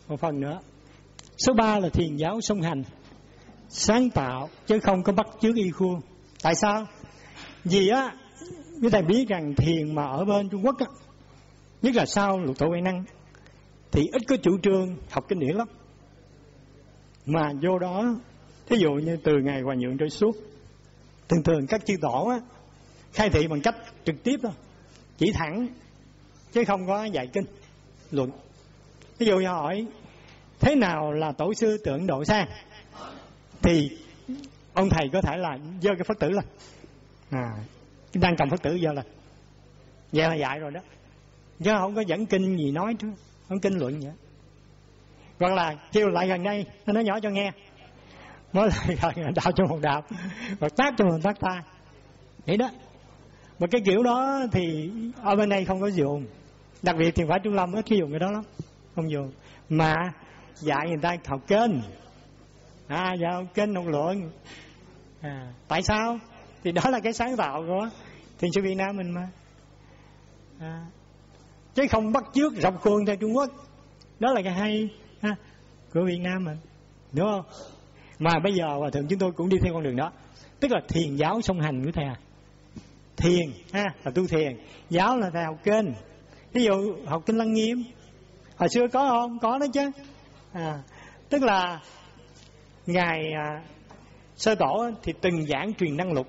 một phần nữa số ba là thiền giáo song hành, sáng tạo chứ không có bắt chước y khuôn. Tại sao? Vì á quý thầy biết rằng thiền mà ở bên trung quốc á, nhất là sau lục tổ huệ năng, thì ít có chủ trương học kinh điển lắm. Mà vô đó, thí dụ như từ ngày hòa nhượng trôi suốt thường thường các chư tổ á, khai thị bằng cách trực tiếp thôi, chỉ thẳng, chứ không có dạy kinh, luận. Ví dụ như hỏi thế nào là tổ sư tưởng độ sang thì ông thầy có thể là giơ cái phật tử lên. À đang cầm phật tử giơ lên. Vậy là dạy rồi đó. Chứ không có dẫn kinh gì nói chứ, không kinh luận vậy hoặc là kêu lại gần đây, nó nói nhỏ cho nghe. Mới lại gần đạo cho một đạo và tác cho một tác ta vậy đó. Mà cái kiểu đó thì ở bên đây không có dùng. Đặc biệt thì phải trung lâm ít khi dùng cái đó lắm. Không dùng. Mà dạy người ta học kênh. À dạ học kênh học luận. À, tại sao? Thì đó là cái sáng tạo của thiền sư việt nam mình mà. À, chứ không bắt chước rộng khuôn theo trung quốc. Đó là cái hay ha, của việt nam mình đúng không? Mà bây giờ hòa thượng chúng tôi cũng đi theo con đường đó. Tức là thiền giáo song hành của thầy à. Thiền ha là tu thiền. Giáo là thầy học kinh ví dụ học kinh lăng nghiêm. Hồi xưa có không? Có đó chứ à, tức là ngài à, sơ tổ thì từng giảng truyền năng lục.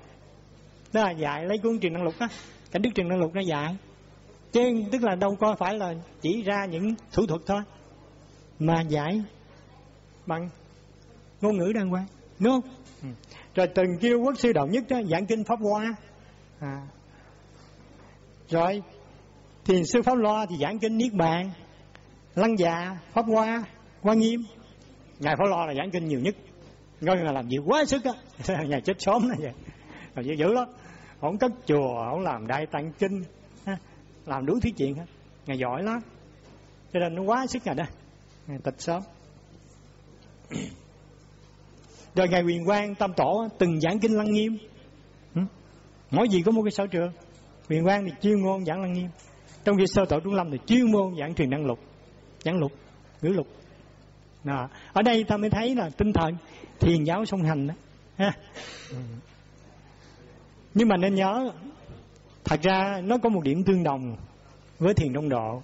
Đó là dạy lấy cuốn truyền năng lục á. Cảnh đức truyền năng lục nó dạy. Chứ tức là đâu có phải là chỉ ra những thủ thuật thôi. Mà dạy bằng ngôn ngữ đàng hoàng đúng không? Ừ. rồi từng kêu quốc sư đạo nhất đó giảng kinh pháp hoa. À. rồi thiền sư pháp loa thì giảng kinh niết bàn lăng già pháp hoa quá nghiêm. Ngài phải lo là giảng kinh nhiều nhất. Coi là làm việc quá sức á. Ngày chết sớm này vậy. Là dữ dữ lắm. Không cất chùa, không làm đại tăng kinh. Làm đủ thứ chuyện hết. Ngài giỏi lắm. Cho nên nó quá sức ngài đó. Ngài tịch sớm. Rồi ngài quyền quang tam tổ từng giảng kinh lăng nghiêm. Mỗi gì có một cái sở trường. Quyền quang thì chuyên môn giảng lăng nghiêm. Trong khi sơ tổ trung lâm thì chuyên môn giảng truyền năng lục, giảng lục, ngữ lục đó. ở đây ta mới thấy là tinh thần thiền giáo song hành đó ha. nhưng mà nên nhớ thật ra nó có một điểm tương đồng với thiền đông độ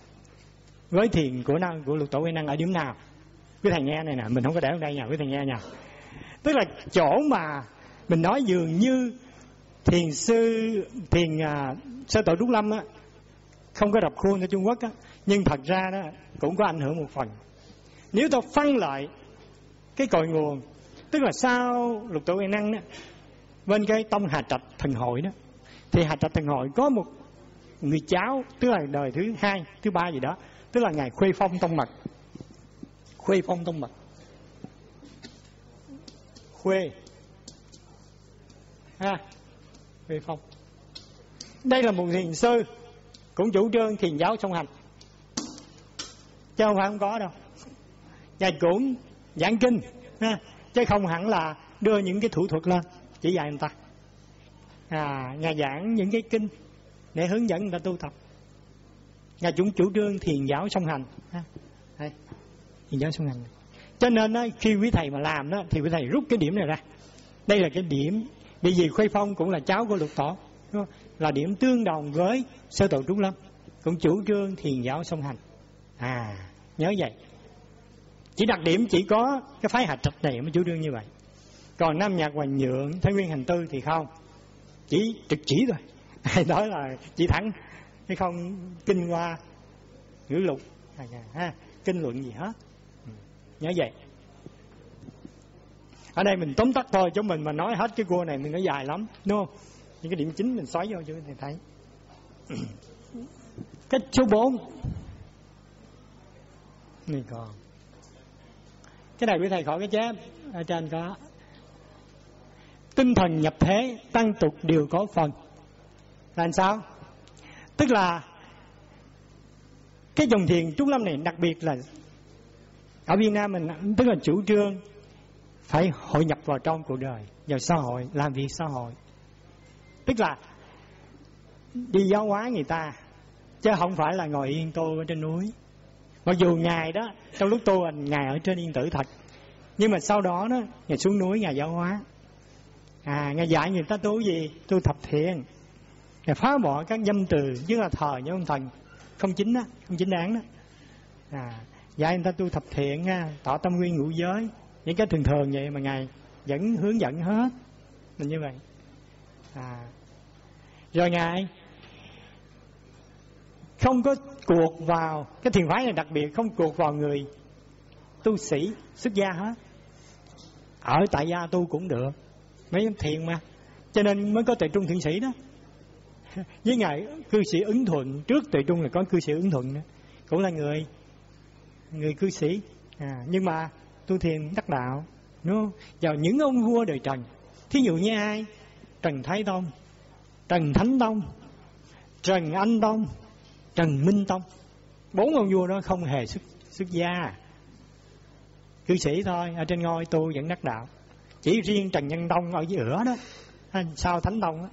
với thiền của năng của lục tổ uy năng ở điểm nào quý thầy nghe này nè mình không có để ở đây nha quý thầy nghe nha tức là chỗ mà mình nói dường như thiền sư thiền uh, sơ tổ trúc lâm á không có đập khuôn ở trung quốc á nhưng thật ra đó cũng có ảnh hưởng một phần nếu ta phân lại cái cội nguồn, tức là sau lục tổ nguyên năng đó, bên cái tông hà trạch thần hội đó, thì hà trạch thần hội có một người cháu, tức là đời thứ hai, thứ ba gì đó, tức là ngài khuê phong tông mật. Khuê phong tông mật. Khuê. Ha, khuê phong. Đây là một thiền sư, cũng chủ trương thiền giáo song hành. Chứ không phải không có đâu dạy cũng giảng kinh ha chứ không hẳn là đưa những cái thủ thuật lên chỉ dạy người ta. À nhà giảng những cái kinh để hướng dẫn người ta tu tập. Nhà chúng chủ trương thiền giáo song hành ha đây thiền giáo song hành. Cho nên đó, khi quý thầy mà làm đó thì quý thầy rút cái điểm này ra. Đây là cái điểm bởi vì khuê phong cũng là cháu của lục tổ là điểm tương đồng với sơ tổ trúc lâm cũng chủ trương thiền giáo song hành. À nhớ vậy chỉ đặc điểm chỉ có cái phái hạt trạch này mới chủ trương như vậy. Còn nam nhạc hoành nhượng, thái nguyên hành tư thì không. Chỉ trực chỉ thôi. Đó nói là chỉ thẳng chứ không kinh qua ngữ lục. Ha, kinh luận gì hết. Ừ, nhớ vậy. Ở đây mình tóm tắt thôi, chúng mình mà nói hết cái cua này mình nói dài lắm, đúng không? Những cái điểm chính mình xoáy vô cho thầy thấy. Cách số 4 này còn cái này quý thầy khỏi cái chép. Ở trên có. Tinh thần nhập thế, tăng tục đều có phần. Là làm sao? Tức là cái dòng thiền trúc lâm này đặc biệt là ở Việt Nam mình, tức là chủ trương phải hội nhập vào trong cuộc đời, vào xã hội, làm việc xã hội. Tức là đi giáo hóa người ta, chứ không phải là ngồi yên tô ở trên núi mặc dù ngài đó, trong lúc tu hành, ngài ở trên yên tử thật. Nhưng mà sau đó đó, ngài xuống núi, ngài giáo hóa. À ngài dạy người ta tu gì? Tu thập thiện. Ngài phá bỏ các dâm từ chứ là thờ những ông thần. Không chính đó, không chính đáng đó. À dạy người ta tu thập thiện nha tỏ tâm nguyên ngũ giới. Những cái thường thường vậy mà ngài vẫn hướng dẫn hết. Là như vậy. À rồi ngài không có cuộc vào cái thiền phái này đặc biệt không cuộc vào người tu sĩ xuất gia hết. Ở tại gia tu cũng được mấy thiền mà. Cho nên mới có tuệ trung thiện sĩ đó. Với ngài cư sĩ ứng thuận trước tuệ trung là có cư sĩ ứng thuận nữa cũng là người người cư sĩ. À, nhưng mà tu thiền đắc đạo đúng không? Vào những ông vua đời trần thí dụ như ai? Trần thái tông trần thánh tông trần anh tông trần minh tông. Bốn ông vua đó không hề xuất xuất gia. Cư sĩ thôi ở trên ngôi tu vẫn đắc đạo. Chỉ riêng trần nhân tông ở giữa đó. À, sau thánh tông đó,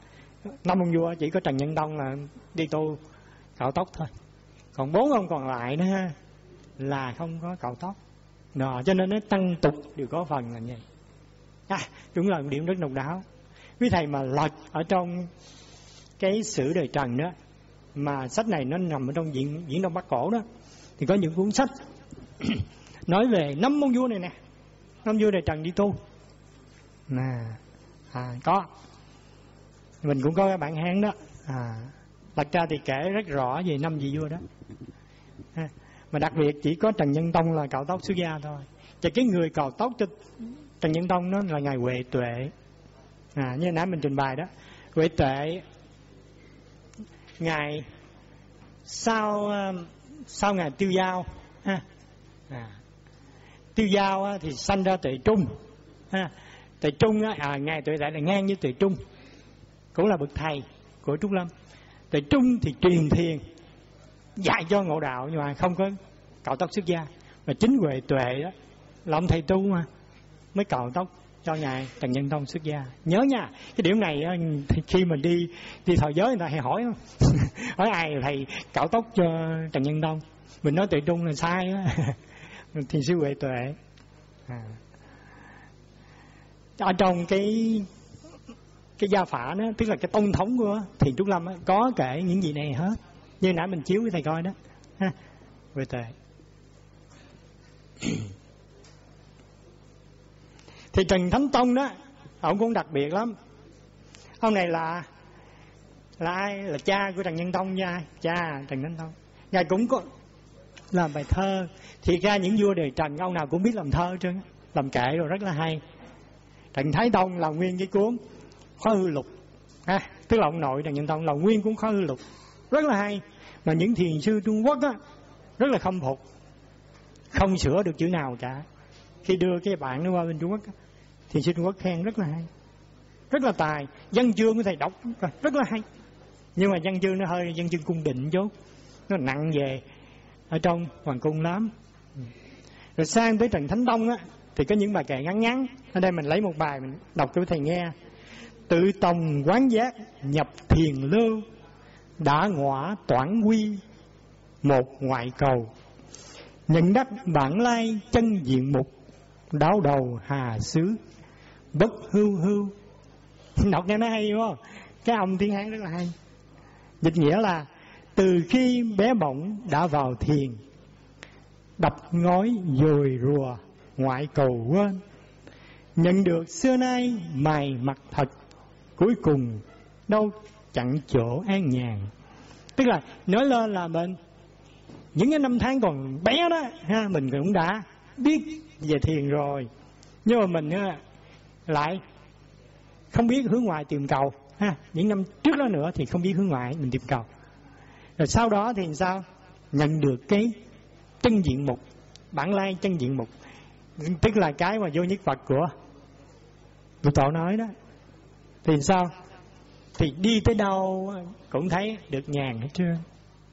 năm ông vua chỉ có trần nhân tông là đi tu cạo tóc thôi. Còn bốn ông còn lại nữa ha là không có cạo tóc. Đó, cho nên nó tăng tục đều có phần là như vậy. À, đúng là một điểm rất độc đáo. Quý thầy mà lật ở trong cái sử đời trần đó mà sách này nó nằm ở trong diễn diễn đông bắc cổ đó thì có những cuốn sách nói về năm môn vua này nè. Năm vua này trần đi tu nè à, có. Mình cũng có cái bản hán đó. À, đặt ra thì kể rất rõ về năm vị vua đó. À, mà đặc biệt chỉ có trần nhân tông là cạo tóc xuất gia thôi. Và cái người cạo tóc cho trần nhân tông nó là ngài huệ tuệ. À, như nãy mình trình bày đó. Huệ tuệ ngài sau um, sau ngài tiêu giao ha. À, tiêu giao thì sanh ra tuệ trung ha. Tuệ trung à ngài tuệ đại là ngang với tuệ trung cũng là bậc thầy của trúc lâm. Tuệ trung thì truyền thiền dạy cho ngộ đạo nhưng mà không có cạo tóc xuất gia. Mà chính huệ tuệ đó là ông thầy tu mà mới cạo tóc cho ngài trần nhân tông xuất gia. Nhớ nha cái điểm này ờ, khi mình đi đi thọ giới người ta hay hỏi hỏi ai thầy cạo tóc cho trần nhân tông? Mình nói tuệ trung là sai á. Thì sư huệ tuệ. À. ở trong cái cái gia phả đó tức là cái tông thống của thiền trúc lâm đó, có kể những gì này hết. Như nãy mình chiếu với thầy coi đó. Ha huệ tuệ. thì trần thánh tông đó ông cũng đặc biệt lắm. Ông này là là ai? Là cha của trần nhân tông nha. Cha trần thánh tông. Ngài cũng có làm bài thơ. Thì ra những vua đời trần ông nào cũng biết làm thơ chứ làm kệ rồi rất là hay. Trần thái tông là nguyên cái cuốn khóa hư lục. À, tức là ông nội trần nhân tông là nguyên cuốn khóa hư lục. Rất là hay. Mà những thiền sư trung quốc á rất là khâm phục. Không sửa được chữ nào cả. Khi đưa cái bạn nó qua bên trung quốc thì sư trung quốc khen rất là hay. Rất là tài. Văn chương của thầy đọc rất là hay. Nhưng mà văn chương nó hơi, văn chương cung định chút. Nó nặng về ở trong hoàng cung lắm. Rồi sang tới trần thánh tông á, thì có những bài kệ ngắn ngắn. Ở đây mình lấy một bài mình đọc cho thầy nghe. Tự tòng quán giác nhập thiền lưu, đã ngọa toản quy, một ngoại cầu. Nhận đắc bản lai, chân diện mục, đáo đầu hà xứ bất hưu hưu đọc nghe nó hay, đúng không? Cái ông tiếng hán rất là hay. Dịch nghĩa là, từ khi bé bỏng đã vào thiền, đập ngói dồi rùa, ngoại cầu quên. Nhận được xưa nay mày mặt thật, cuối cùng đâu chẳng chỗ an nhàn. Tức là, nói lên là mình, những cái năm tháng còn bé đó, ha, mình cũng đã biết về thiền rồi. Nhưng mà mình lại. Không biết hướng ngoại tìm cầu, ha. Những năm trước đó nữa thì không biết hướng ngoại mình tìm cầu. Rồi sau đó thì sao? Nhận được cái chân diện mục, bản lai chân diện mục. Tức là cái mà vô nhất phật của Đức Tổ nói đó. Thì sao? Thì đi tới đâu cũng thấy được nhàn hết trơn.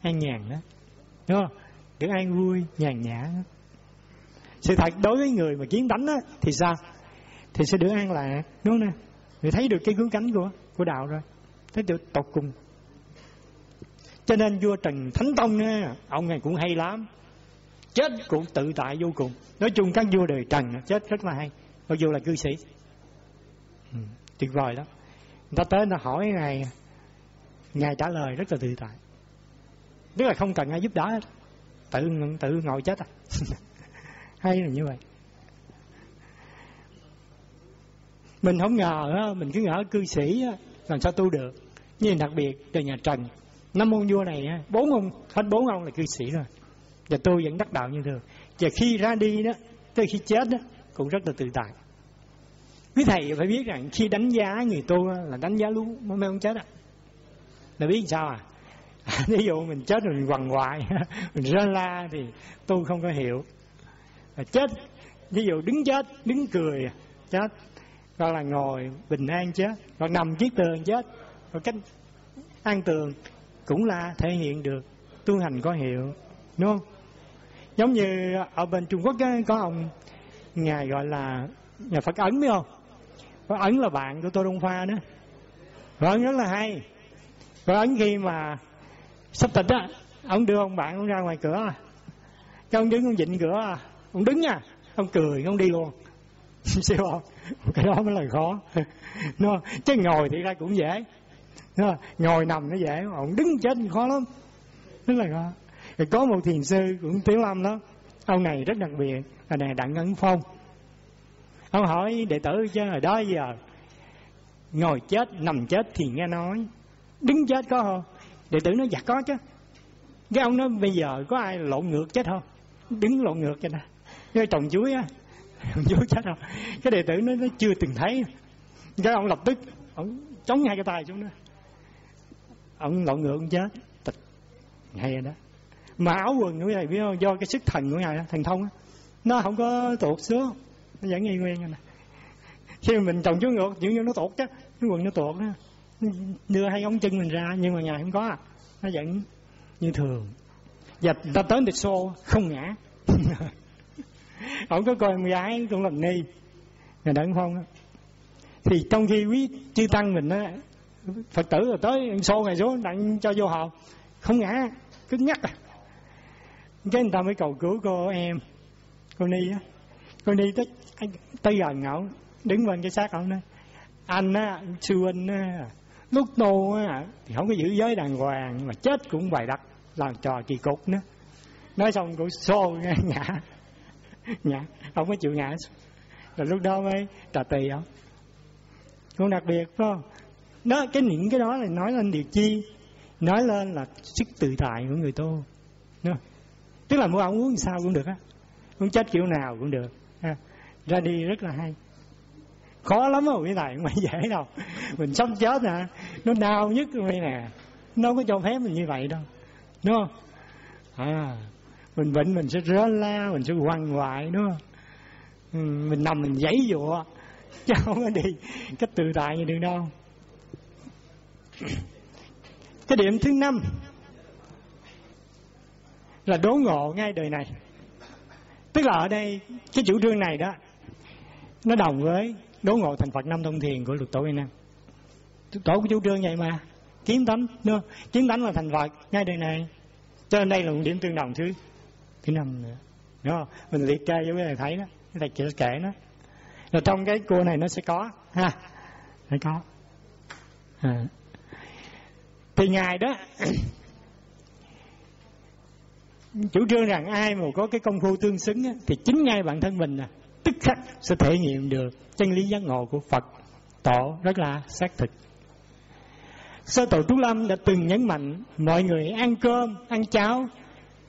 An nhàn đó. Đúng không? Được an vui, nhàn nhã. Sự thật đối với người mà kiến tánh á thì sao? Thì sẽ được an lạc đúng không nè? Người thấy được cái cứu cánh của của đạo rồi. Thấy được tột cùng. Cho nên vua trần thánh tông á ông này cũng hay lắm. Chết cũng tự tại vô cùng. Nói chung các vua đời trần chết rất là hay mặc dù là cư sĩ. Ừ, tuyệt vời lắm. Người ta tới người ta hỏi ngài ngài trả lời rất là tự tại. Tức là không cần ai giúp đỡ tự tự ngồi chết à. Hay là như vậy. Mình không ngờ mình cứ ngỡ cư sĩ làm sao tu được. Nhưng đặc biệt đời nhà trần năm ông vua này bốn ông hết bốn ông là cư sĩ rồi. Và tôi vẫn đắc đạo như thường. Và khi ra đi đó tới khi chết đó cũng rất là tự tại. Quý thầy phải biết rằng khi đánh giá người tu là đánh giá luôn mấy ông chết à? là biết sao à? Ví dụ mình chết rồi mình quằn quại, mình ra la thì tu không có hiểu. Chết ví dụ đứng chết đứng cười chết hoặc là ngồi bình an chết hoặc nằm chiếc tường chết rồi cách an tường cũng là thể hiện được tu hành có hiệu đúng không? Giống như ở bên Trung Quốc ấy, có ông ngài gọi là nhà Phật ấn biết không? Phật ấn là bạn của Tô Đông Pha nữa. Phật ấn rất là hay. Phật ấn khi mà sắp tịch á ông đưa ông bạn ông ra ngoài cửa. Cái ông đứng ông vịnh cửa. Ông đứng nha. Ông cười ông đi luôn. sao không cái đó mới là khó. Nó chứ ngồi thì ra cũng dễ. Nó ngồi nằm nó dễ ông đứng chết khó lắm. Rất là khó. Rồi có một thiền sư cũng tiểu lâm đó. Ông này rất đặc biệt. Là này đặng ấn phong. Ông hỏi đệ tử chứ, hồi đó giờ, ngồi chết, nằm chết thì nghe nói. Đứng chết có không? Đệ tử nói dạ có chứ. Cái ông nói bây giờ có ai lộn ngược chết không? Đứng lộn ngược cho nè. Cái trồng chuối á vô chết không cái đệ tử nó nó chưa từng thấy. Cái ông lập tức ông chống hai cái tay xuống đó. Ông lộn ngược ông chết. Tịch. Hay rồi đó. Mà áo quần của thầy biết không? Do cái sức thần của ngài thần thông đó, nó không có tuột xuống nó vẫn y nguyên nè. Khi mà mình trồng chuối ngược dường như nó tuột chứ cái quần nó tuột đó đưa hai ống chân mình ra nhưng mà ngài không có. À nó vẫn như thường. Và ta tới được xô không ngã. ông có coi em gái cũng làm ni ngài đặng phong thì trong khi quý chư tăng mình á, phật tử rồi tới xô ngày xuống, đặng cho vô hồn không ngã, cứng nhắc. À cái người ta mới cầu cứu cô em, cô ni á. Cô ni tới tới gần ngẫu, đứng bên cái xác ông đó. Anh á, sư huynh á, lúc nô á, thì không có giữ giới đàng hoàng, mà chết cũng bài đặt làm trò kỳ cục nữa. Nói xong cũng xô ngã. ngã. Không có chịu ngã. Rồi lúc đó mới trả tỳ không? Cũng đặc biệt, phải không? Đó, cái những cái đó là nói lên điều chi? Nói lên là sức tự tại của người tu. Đúng tức là muốn ông uống sao cũng được á. Muốn chết kiểu nào cũng được. Ha. ra đi rất là hay. Khó lắm rồi quý thầy, không phải dễ đâu. Mình sắp chết nè, nó đau nhất đây nè. Nó không có cho phép mình như vậy đâu. Đúng không? À mình bệnh mình sẽ rớ la, mình sẽ quằn hoài đúng không? Ừ, mình nằm mình giấy dụa chứ không có đi cách tự tại như được đâu. Cái điểm thứ năm là đố ngộ ngay đời này. Tức là ở đây, cái chủ trương này đó, nó đồng với đố ngộ thành Phật năm thông thiền của luật tổ Việt Nam. Tổ của chủ trương vậy mà. Kiến tánh, đúng không? kiến tánh là thành Phật ngay đời này. Cho nên đây là một điểm tương đồng thứ cái năm nữa. Đúng không? Mình liệt kê cho quý thầy thấy đó. Thầy kể, kể nó. Là trong cái cua này nó sẽ có ha sẽ có. À. thì ngài đó chủ trương rằng ai mà có cái công phu tương xứng á, thì chính ngay bản thân mình à, tức khắc sẽ thể nghiệm được chân lý giác ngộ của Phật. Tổ rất là xác thực. Sơ tổ Trúc Lâm đã từng nhấn mạnh mọi người ăn cơm, ăn cháo,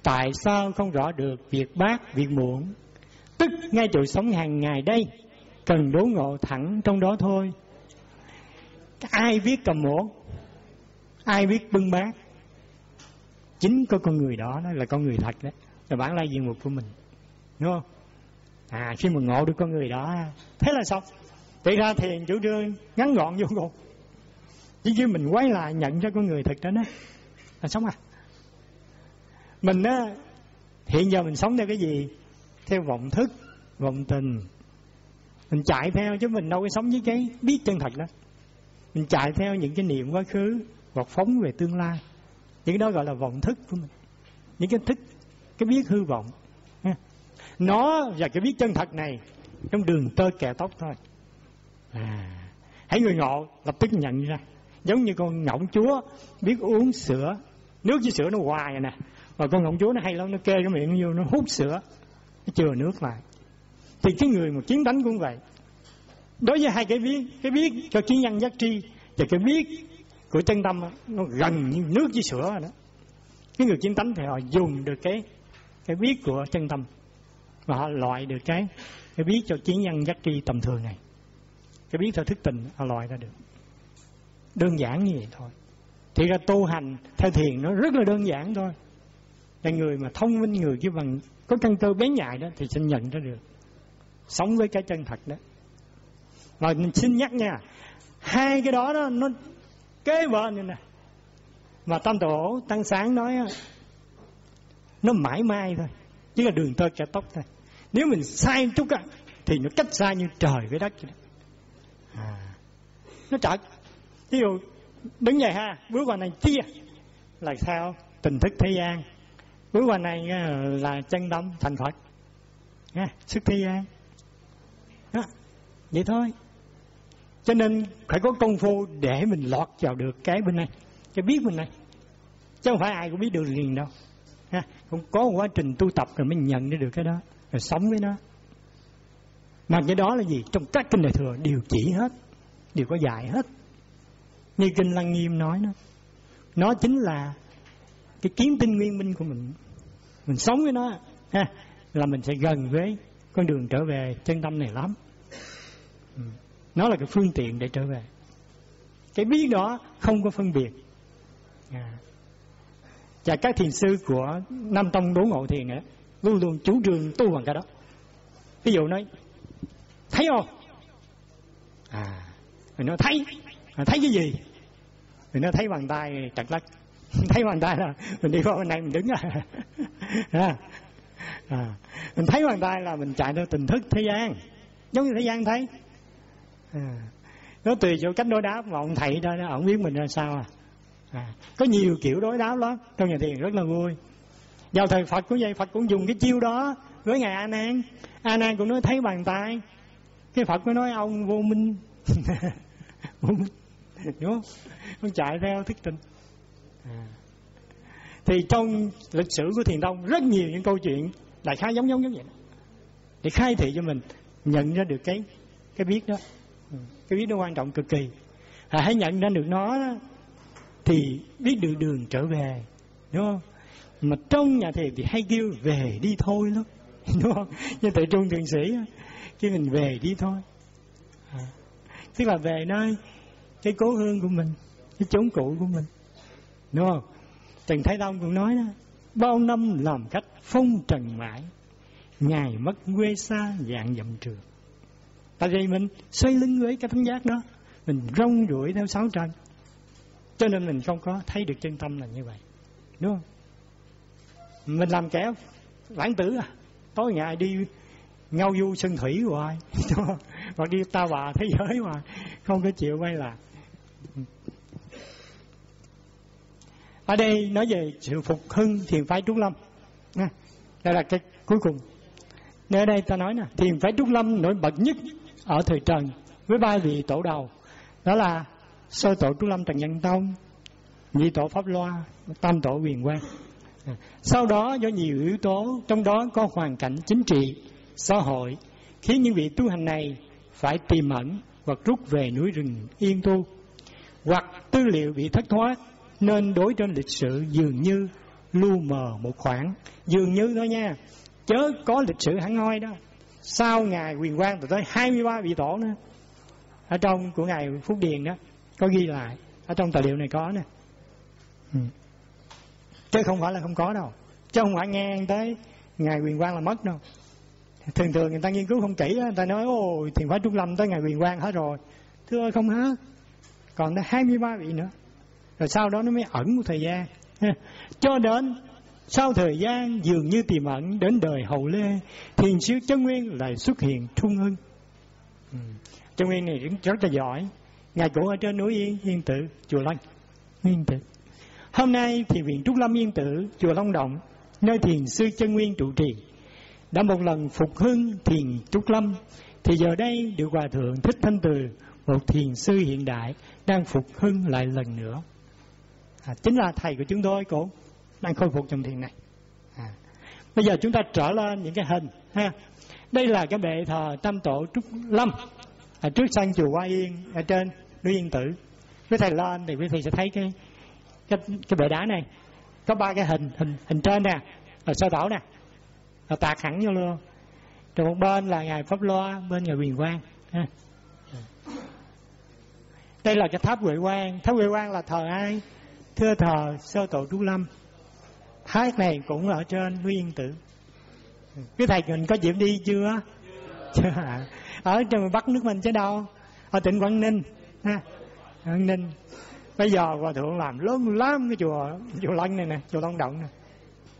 tại sao không rõ được việc bát, việc muộn. Tức ngay chỗ sống hàng ngày đây, cần đố ngộ thẳng trong đó thôi. Ai biết cầm muỗng, ai biết bưng bát, chính có con người đó, đó là con người thật đấy, là bản lai diện mục của mình. Đúng không? à khi mà ngộ được con người đó thế là xong vậy ra thiền chủ trương ngắn gọn vô cùng chỉ khi mình quay lại nhận ra con người thật đó là sống à mình á hiện giờ mình sống theo cái gì? Theo vọng thức vọng tình. Mình chạy theo chứ mình đâu có sống với cái biết chân thật đó. Mình chạy theo những cái niệm quá khứ hoặc phóng về tương lai. Những cái đó gọi là vọng thức của mình. Những cái thức cái biết hư vọng. Nó và cái biết chân thật này trong đường tơ kẻ tóc thôi. À, hãy người ngộ lập tức nhận ra. Giống như con ngỗng chúa biết uống sữa. Nước với sữa nó hoài à nè và con ngỗng chúa nó hay lắm, nó kê cái miệng nó vô, nó hút sữa, nó chừa nước lại. Thì cái người mà chiến đánh cũng vậy. Đối với hai cái biết cái biết cho kiến nhân giác tri và cái biết của chân tâm nó gần như nước với sữa rồi đó. Cái người chiến tánh thì họ dùng được cái cái biết của chân tâm và họ loại được cái cái biết cho chiến nhân giác tri tầm thường này. Cái biết theo thức tình, họ loại ra được. Đơn giản như vậy thôi. Thì ra tu hành, theo thiền nó rất là đơn giản thôi là người mà thông minh người chứ bằng có căn cơ bé nhạy đó thì sẽ nhận ra được. Sống với cái chân thật đó. Và mình xin nhắc nha hai cái đó đó nó kế bên như nè. Mà tam tổ tăng sáng nói nó mãi mai thôi chứ là đường tơ kẻ tóc thôi. Nếu mình sai chút á thì nó cách xa như trời với đất vậy đó. À, nó trật ví dụ đứng dậy ha bước vào này chia là sao? Tình thức thế gian bước qua này là chân tâm thành phật. Nha sức thi, gian. Đó. vậy thôi. Cho nên phải có công phu để mình lọt vào được cái bên này cái biết bên này. Chứ không phải ai cũng biết được liền đâu. Ha cũng có một quá trình tu tập rồi mới nhận được cái đó rồi sống với nó. Mà cái đó là gì? Trong các kinh đại thừa đều chỉ hết đều có dạy hết. Như kinh lăng nghiêm nói nó nó chính là cái kiến tinh nguyên minh của mình. Mình sống với nó ha là mình sẽ gần với con đường trở về chân tâm này lắm. Ừ. Nó là cái phương tiện để trở về. Cái biết đó không có phân biệt. À. và các thiền sư của nam tông đố ngộ thiền ấy, luôn luôn chủ trương tu bằng cái đó. Ví dụ nói thấy không? À. Mình nói thấy. À, thấy cái gì? Mình nói thấy bàn tay chặt lắc thấy bàn tay là mình đi qua bên này mình đứng à, à, à. mình thấy bàn tay là mình chạy theo tình thức thế gian. Giống như thế gian thấy. À. nó tùy chỗ cách đối đáp mà ông thầy đó ông biết mình ra sao à. à có nhiều kiểu đối đáp lắm. Trong nhà thiền rất là vui. Vào thời phật cũng vậy phật cũng dùng cái chiêu đó với ngài a nan. A nan cũng nói thấy bàn tay. Cái phật mới nói ông vô minh. Đúng không? Ông chạy theo thức tình thì trong lịch sử của thiền tông rất nhiều những câu chuyện đại khái giống giống giống vậy để khai thị cho mình nhận ra được cái cái biết đó. Ừ, cái biết nó quan trọng cực kỳ. À, hãy nhận ra được nó đó, thì biết được đường trở về đúng không? Mà trong nhà thiền thì hay kêu về đi thôi lắm đúng không? Như tự trung thượng sĩ khi mình về đi thôi. À, tức là về nơi cái cố hương của mình cái chốn cũ của mình đúng không? Trần thái tông cũng nói đó, bao năm làm cách phong trần mãi, ngày mất quê xa dạng dặm trường. Tại vì mình xoay lưng với cái thánh giác đó, mình rong ruổi theo sáu trần cho nên mình không có thấy được chân tâm là như vậy. Đúng không? Mình làm kẻ lãng tử à tối ngày đi ngao du sân thủy hoài. Hoặc đi ta bà thế giới mà không có chịu quay lại ở đây nói về sự phục hưng thiền phái trúc lâm. Đây là cái cuối cùng. Nơi đây ta nói nè, thiền phái trúc lâm nổi bật nhất ở thời trần với ba vị tổ đầu, đó là sơ tổ trúc lâm trần nhân tông, nhị tổ pháp loa, tam tổ quyền quang. Sau đó do nhiều yếu tố, trong đó có hoàn cảnh chính trị, xã hội, khiến những vị tu hành này phải tìm ẩn hoặc rút về núi rừng yên tu hoặc tư liệu bị thất thoát nên đối trên lịch sử dường như lu mờ một khoảng. Dường như thôi nha, chớ có lịch sử hẳn hoi đó. Sau ngài quyền quang tới 23 vị tổ nữa. Ở trong của ngài phúc điền đó, có ghi lại. Ở trong tài liệu này có nè. Ừ. chứ không phải là không có đâu. Chứ không phải nghe tới ngài quyền quang là mất đâu. Thường thường người ta nghiên cứu không kỹ người ta nói, ôi, thiền phái trung lâm tới ngài quyền quang hết rồi. Thưa không hết. Còn tới 23 vị nữa rồi sau đó nó mới ẩn một thời gian. Cho đến sau thời gian dường như tiềm ẩn đến đời hậu lê thiền sư chân nguyên lại xuất hiện trung hưng ừ. chân nguyên này cũng rất là giỏi. Ngài cũng ở trên núi yên yên tử, chùa long. Yên tử. Hôm nay thì viện trúc lâm yên tử, chùa long động, nơi thiền sư chân nguyên trụ trì. Đã một lần phục hưng thiền trúc lâm, thì giờ đây được hòa thượng thích thanh từ, một thiền sư hiện đại, đang phục hưng lại lần nữa à, chính là thầy của chúng tôi cũng đang khôi phục trong thiền này. À. bây giờ chúng ta trở lên những cái hình ha. Đây là cái bệ thờ tam tổ trúc lâm ở trước sân chùa Hoa Yên ở trên núi Yên Tử. Quý thầy lên thì quý thầy sẽ thấy cái cái cái bệ đá này. Có ba cái hình hình hình trên nè là sao tổ nè. Là tạc hẳn vô luôn. Rồi một bên là ngài pháp loa bên ngài quyền quang đây là cái tháp huệ quang. Tháp huệ quang là thờ ai? Thưa thờ sơ tổ trú lâm tháp này cũng ở trên núi yên tử. Cái thầy mình có dịp đi chưa? Chưa. Ở trong bắc nước mình chứ đâu? Ở tỉnh quảng ninh ha. Quảng ninh. Bây giờ hòa thượng làm lớn lắm cái chùa chùa lân này nè chùa long động nè.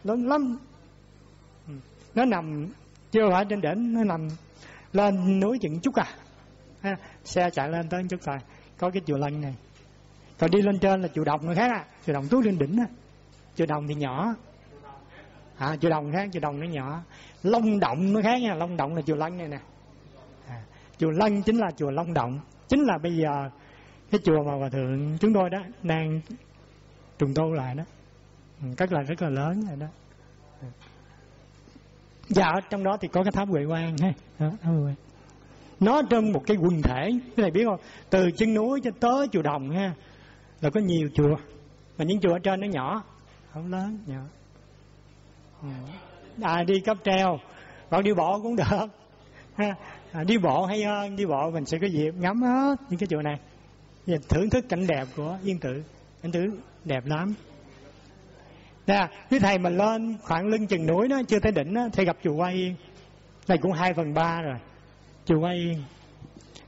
Lớn lắm. Ừ. nó nằm chưa phải trên đỉnh nó nằm lên núi chừng chút à. Ha, xe chạy lên tới chút rồi. Có cái chùa lân này còn đi lên trên là chùa đồng người khác à. Chùa đồng tú lên đỉnh á. Chùa đồng thì nhỏ. À, chùa đồng khác chùa đồng nó nhỏ. Long động nó khác nha. Long động là chùa lân này nè. À, chùa lân chính là chùa long động. Chính là bây giờ cái chùa mà hòa thượng chúng tôi đó đang trùng tu lại đó. Ừ, Các là rất là lớn rồi đó. Dạ ở trong đó thì có cái tháp huệ quang ha. Đó, nó trong một cái quần thể. Cái này biết không? Từ chân núi cho tới chùa đồng ha là có nhiều chùa mà những chùa ở trên nó nhỏ. Không lớn. Nhỏ. À đi cấp treo còn đi bộ cũng được. Ha à, đi bộ hay hơn đi bộ mình sẽ có dịp ngắm hết những cái chùa này. Và thưởng thức cảnh đẹp của yên tử. Yên tử đẹp lắm. Nè quý thầy mà lên khoảng lưng chừng núi đó chưa tới đỉnh đó thầy gặp chùa Hoa Yên. Này cũng hai phần ba rồi. Chùa Hoa Yên.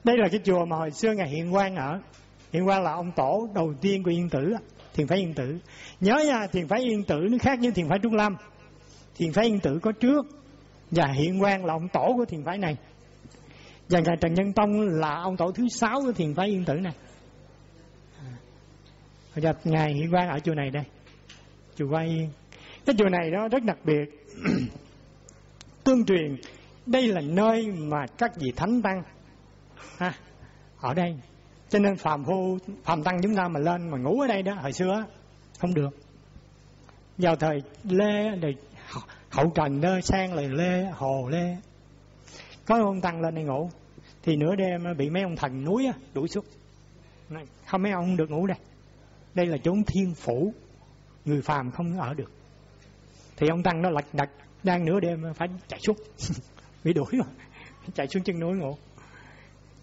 Đây là cái chùa mà hồi xưa ngài hiện quan ở hiện quan là ông tổ đầu tiên của yên tử thiền phái yên tử. Nhớ nha thiền phái yên tử nó khác với thiền phái trung lâm. Thiền phái yên tử có trước và hiện quan là ông tổ của thiền phái này. Và ngài trần nhân tông là ông tổ thứ sáu của thiền phái yên tử này. Và ngài hiện quan ở chùa này đây chùa Hoa Yên. Cái chùa này nó rất đặc biệt. Tương truyền đây là nơi mà các vị thánh tăng ha, ở đây cho nên phàm phu phàm tăng chúng ta mà lên mà ngủ ở đây đó, hồi xưa không được. Vào thời lê rồi hậu trần đó, sang là lê, hồ lê. Có ông tăng lên đây ngủ, thì nửa đêm bị mấy ông thần núi đuổi xuất không, mấy ông không được ngủ đây. Đây là chốn thiên phủ, người phàm không ở được. Thì ông tăng nó lạch đặt đang nửa đêm phải chạy xuống. Bị đuổi rồi chạy xuống chân núi ngủ.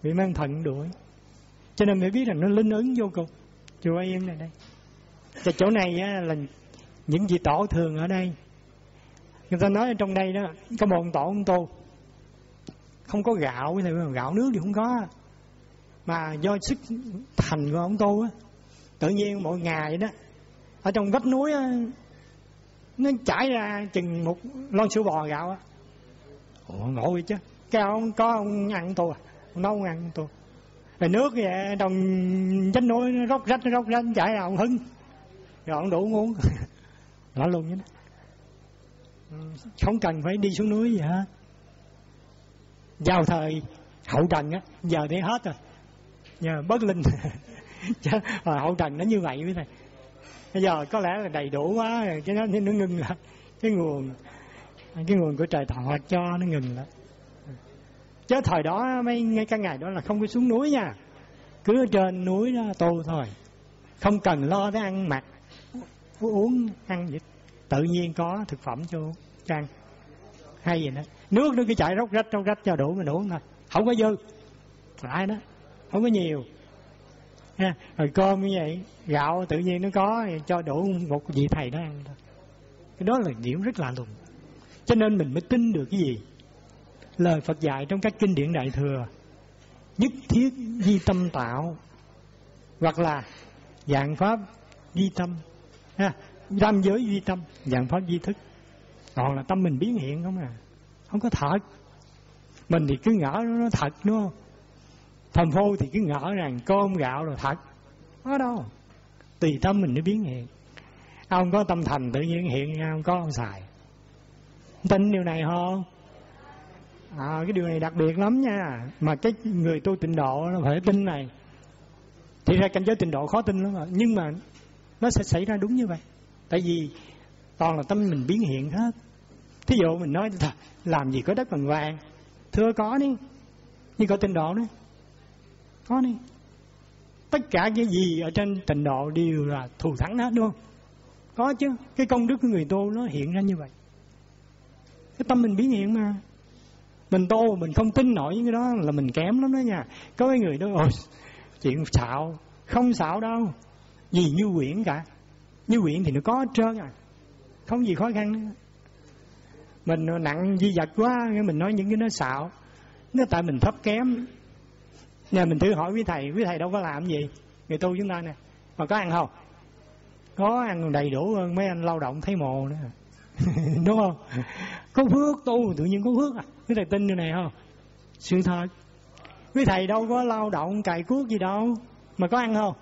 Bị mấy ông thần đuổi cho nên mới biết rằng nó linh ứng vô cùng. Chùa yên này đây. Cái chỗ này á, là những vị tổ thường ở đây. Người ta nói ở trong đây đó có một tổ ông tu không có gạo thì gạo nước thì không có. Mà do sức thành của ông tu á tự nhiên mỗi ngày đó ở trong vách núi á, nó chảy ra chừng một lon sữa bò gạo á. Ủa ngộ vậy chứ? Cái ông có ông ăn tôi à? Ông nấu ăn tôi rồi nước vậy đồng chánh núi nó róc rách nó róc rách, chảy ra, ông hưng. Rồi ông đủ uống. Nó luôn vậy đó. Không cần phải đi xuống núi gì hết. Vào thời, hậu trần á, giờ thì hết rồi. Nhờ bớt linh. Chứ à, hậu trần nó như vậy với thầy bây giờ có lẽ là đầy đủ quá cái nó nó ngừng lại. Cái nguồn cái nguồn của trời thọ cho nó ngừng lại chứ thời đó mấy, ngay cái ngày đó là không có xuống núi nha. Cứ ở trên núi đó tu thôi. Không cần lo tới ăn mặc, uống ăn gì. Tự nhiên có thực phẩm cho ăn hay gì đó. Nước nó cứ chảy róc rách róc rách cho đủ mình uống thôi. Không có dư. Lại đó. Không có nhiều. Ha, rồi cơm như vậy, gạo tự nhiên nó có, cho đủ một vị thầy đó ăn thôi. Cái đó là điểm rất lạ lùng. Cho nên mình mới tin được cái gì? Lời Phật dạy trong các kinh điển đại thừa. Nhất thiết di tâm tạo, hoặc là dạng pháp di tâm. Ha, tam giới di tâm, dạng pháp di thức. Còn là tâm mình biến hiện không à? Không có thật. Mình thì cứ ngỡ nó thật, đúng không? Thành phố thì cứ ngỡ rằng cơm gạo là thật. Có đâu. Tùy tâm mình nó biến hiện. Ông có tâm thành tự nhiên hiện, ông có ông xài. Tin điều này không? À, cái điều này đặc biệt lắm nha. Mà cái người tu tịnh độ nó phải tin này. Thì ra cảnh giới tịnh độ khó tin lắm rồi nhưng mà nó sẽ xảy ra đúng như vậy. Tại vì toàn là tâm mình biến hiện hết. Thí dụ mình nói làm gì có đất bằng vàng. Thưa có đi. Nhưng có tịnh độ đấy có đi. Tất cả cái gì ở trên tịnh độ đều là thù thắng hết đúng không? Có chứ. Cái công đức của người tu nó hiện ra như vậy. Cái tâm mình biến hiện mà mình tô mình không tin nổi những cái đó là mình kém lắm đó nha. Có cái người đó ôi, chuyện xạo, không xạo đâu. Gì như quyển cả. Như quyển thì nó có hết trơn à. Không gì khó khăn. Nữa mình nặng di vật quá, mình nói những cái nó xạo. Nó tại mình thấp kém. Nhà mình thử hỏi quý thầy quý thầy đâu có làm gì? Người tu chúng ta nè. Mà có ăn không? Có ăn đầy đủ hơn mấy anh lao động thấy mồ nữa. Đúng không? Có phước tu, tự nhiên có phước à quý thầy tin như này không? Sự thật quý thầy đâu có lao động cày cuốc gì đâu. Mà có ăn không?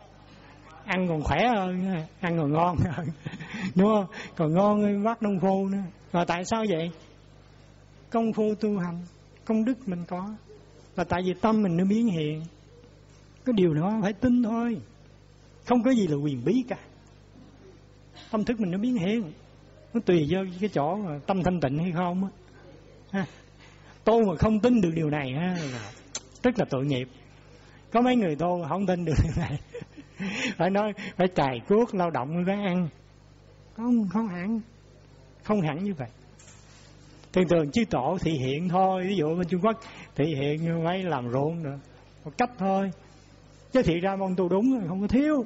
Ăn còn khỏe hơn ăn còn ngon hơn. Đúng không? Còn ngon hơn bắt nông phu nữa. Mà tại sao vậy? Công phu tu hành công đức mình có. Là tại vì tâm mình nó biến hiện. Cái điều đó phải tin thôi. Không có gì là quyền bí cả. Tâm thức mình nó biến hiện. Nó tùy vô cái chỗ tâm thanh tịnh hay không á. Tôi mà không tin được điều này ha, là rất là tội nghiệp. Có mấy người tôi mà không tin được điều này phải nói phải cài cuốc lao động mới ăn. Không không hẳn. Không hẳn như vậy. Thường thường chư tổ thị hiện thôi ví dụ bên trung quốc thị hiện như mấy làm ruộng nữa một cách thôi. Chứ thị ra mong tu đúng không có thiếu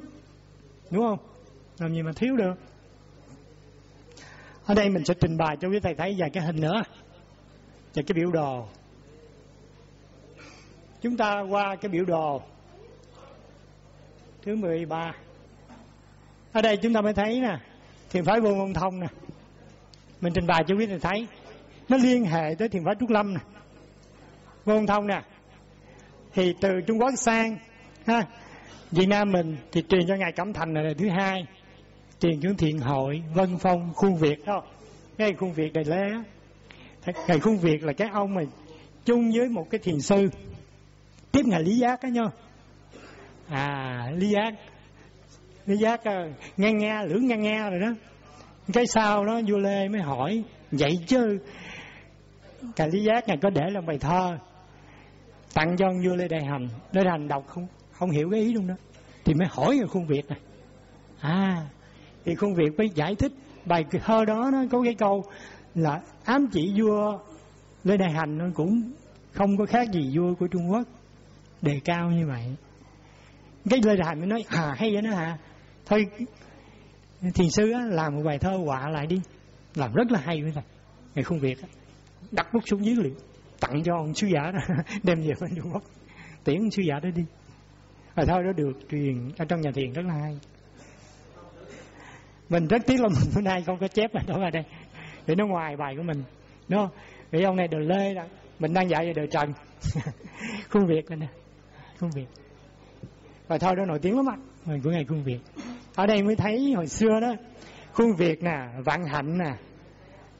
đúng không? Làm gì mà thiếu được? Ở đây mình sẽ trình bày cho quý thầy thấy vài cái hình nữa và cái biểu đồ. Chúng ta qua cái biểu đồ thứ 13 ở đây chúng ta mới thấy nè, thiền phái vô ngôn thông nè. Mình trình bày cho quý thầy thấy. Nó liên hệ tới thiền phái trúc lâm nè. Vô ngôn thông nè. Thì từ trung quốc sang, ha, việt nam mình thì truyền cho ngài cẩm thành là thứ hai. Truyền xuống thiện hội, vân phong, khuôn việt đó ngay khuôn việt đại lễ ngài khuôn việt là cái ông mà chung với một cái thiền sư. Tiếp ngài lý giác đó nhá à lý giác. Lý giác ngang nghe nghe, lưỡng nghe nghe rồi đó. Cái sau đó vua lê mới hỏi, vậy chứ? Cả lý giác ngài có để làm bài thơ, tặng cho vua lê đại hành. Đại hành đọc không không hiểu cái ý luôn đó. Thì mới hỏi người khuôn việt này. À thì khuôn việt mới giải thích bài thơ đó, nó có cái câu là ám chỉ vua lê đại hành nó cũng không có khác gì vua của trung quốc. Đề cao như vậy. Cái lê đại hành mới nói à hay vậy đó hả? Thôi thiền sư á, làm một bài thơ họa lại đi. Làm rất là hay với thầy. Ngày không việc đặt bút xuống dưới liền tặng cho ông sứ giả đó đem về bên trung quốc. Tiễn ông sứ giả đó đi. Rồi thôi đó được truyền ở trong nhà thiền rất là hay. Mình rất tiếc là mình bữa nay không có chép mà đó vào đây để nó ngoài bài của mình. Không? Vì ông này đời lê đó mình đang dạy về đời trần. Khuôn việt nè. Khuôn việt. Và thôi đó nổi tiếng lắm ạ mình của ngày khuôn việt. Ở đây mới thấy hồi xưa đó khuôn việt nè vạn hạnh nè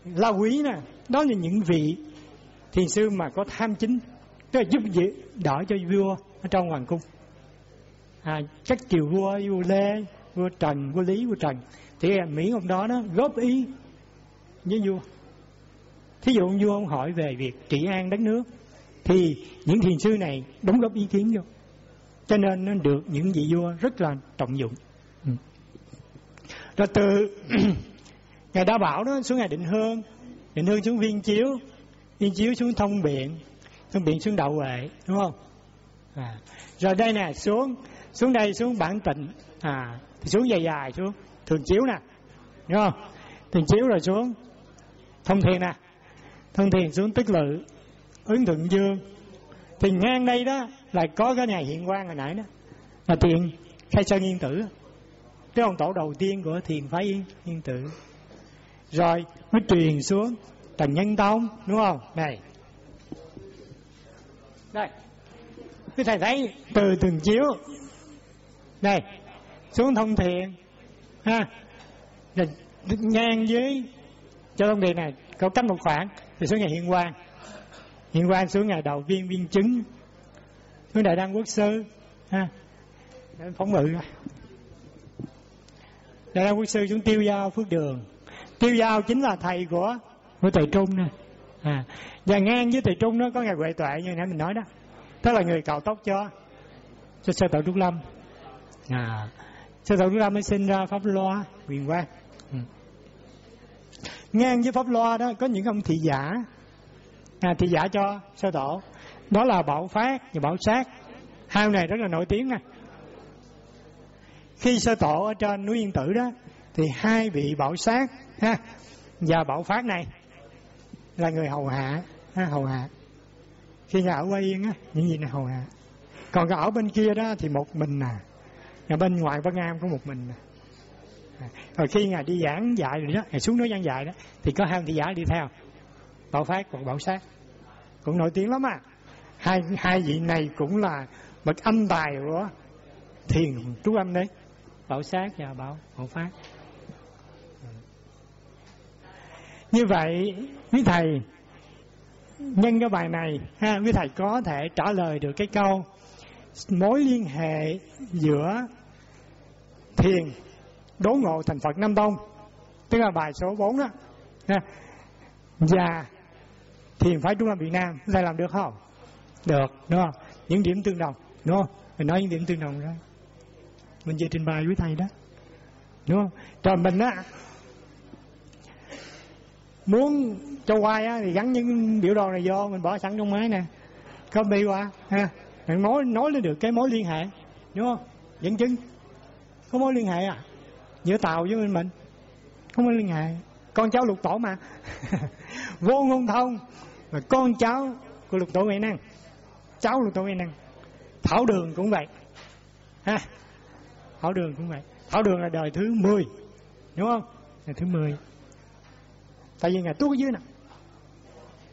la quý nè đó là những vị thiền sư mà có tham chính tức là giúp gì đỡ cho vua ở trong hoàng cung. À, các triều vua vua lê vua trần vua lý vua trần. Thì miễn ông đó nó góp ý với vua. Thí dụ vua ông hỏi về việc trị an đất nước, thì những thiền sư này đóng góp ý kiến vô. Cho nên nó được những vị vua rất là trọng dụng. Ừ. rồi từ ngài đa bảo đó xuống ngài định hương định hương xuống viên chiếu viên chiếu xuống thông biện thông biện xuống đậu huệ, đúng không? À. rồi đây nè, xuống xuống đây, xuống bản tịnh à thì xuống dài dài xuống, thường chiếu nè, đúng không? Thường chiếu rồi xuống thông thiền nè. Thông thiền xuống tích lự ứng thượng dương. Thì ngang đây đó là có cái nhà hiện quan hồi nãy đó là thiền khai sơn yên tử. Cái ông tổ đầu tiên của thiền phái yên, yên tử. Rồi mới truyền xuống trần nhân tông đúng không? Này. Đây cái thầy thấy từ từng chiếu. Này xuống thông thiện ha. Rồi ngang dưới cho thông việc này có cách một khoảng thì xuống nhà hiện quan hiện quan xuống ngày đầu viên viên chứng. Xuống đại đăng quốc sư, ha. Phóng ngự. Đại đăng quốc sư xuống tiêu giao phước đường. Tiêu giao chính là thầy của của thầy trung nè. À và ngang với thầy trung nó có ngày huệ tuệ như nãy mình nói đó. Đó là người cạo tóc cho cho sơ tổ trúc lâm. À sơ tổ trúc lâm mới sinh ra pháp loa quyền quan ngang với pháp loa đó có những ông thị giả. À, thị giả cho sơ tổ. Đó là bảo phát và bảo sát. Hai ông này rất là nổi tiếng nè khi sơ tổ ở trên núi yên tử đó thì hai vị bảo sát ha và bảo phát này là người hầu hạ ha, hầu hạ. Khi nhà ở quay yên á những gì này hầu hạ. Còn ở bên kia đó thì một mình à. Nhà bên ngoài Vân Am có một mình à rồi khi ngài đi giảng dạy rồi đó, ngài xuống núi giảng dạy đó, thì có hai thị giả đi theo. Bảo phát còn bảo sát. Cũng nổi tiếng lắm à. Hai hai vị này cũng là bậc âm tài của thiền trú âm đấy. Bảo sát và bảo bảo phát. Như vậy, quý thầy, nhân cái bài này, ha, quý thầy có thể trả lời được cái câu mối liên hệ giữa thiền đố ngộ thành Phật Nam Tông. Tức là bài số 4 đó. Ha. và thiền phái Trung Nam Việt Nam thầy làm được không? Được, đúng không? Những điểm tương đồng, đúng không? Mình nói những điểm tương đồng đó mình vừa trình bày với thầy đó, đúng không? Rồi mình á, muốn cho quay á thì gắn những biểu đồ này vô, mình bỏ sẵn trong máy nè. Copy qua, ha. Mình nói nói lên được cái mối liên hệ, đúng không? Dẫn chứng. Có mối liên hệ à? Giữa tàu với mình. Có liên hệ. Con cháu lục tổ mà. Vô ngôn thông. Mà con cháu của lục tổ huệ năng. Cháu lục tổ huệ năng. Thảo đường cũng vậy. Ha. Thảo đường cũng vậy. Thảo đường là đời thứ 10 đúng không? Đời thứ 10 tại vì ngài tuốt ở dưới nè.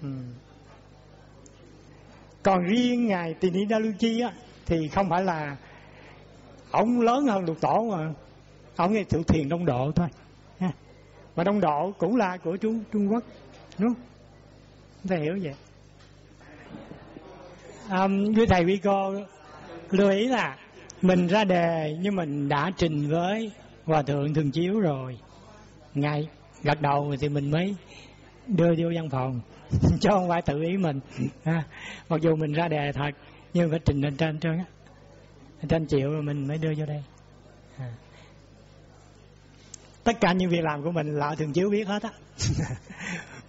Ừ. còn riêng ngài tỳ ni đa lưu chi á, thì không phải là ông lớn hơn lục tổ mà ông ấy tự thiền đông độ thôi. Ha. và đông độ cũng là của trung trung quốc đúng không? Thầy hiểu vậy. À, um, quý thầy quý cô lưu ý là mình ra đề nhưng mình đã trình với hòa thượng thường chiếu rồi. Ngay gật đầu thì mình mới đưa vô văn phòng. Cho không phải tự ý mình. Ha. mặc dù mình ra đề thật nhưng phải trình lên trên trơn á. Trên chịu rồi mình mới đưa vô đây. À tất cả những việc làm của mình là thường chiếu biết hết á.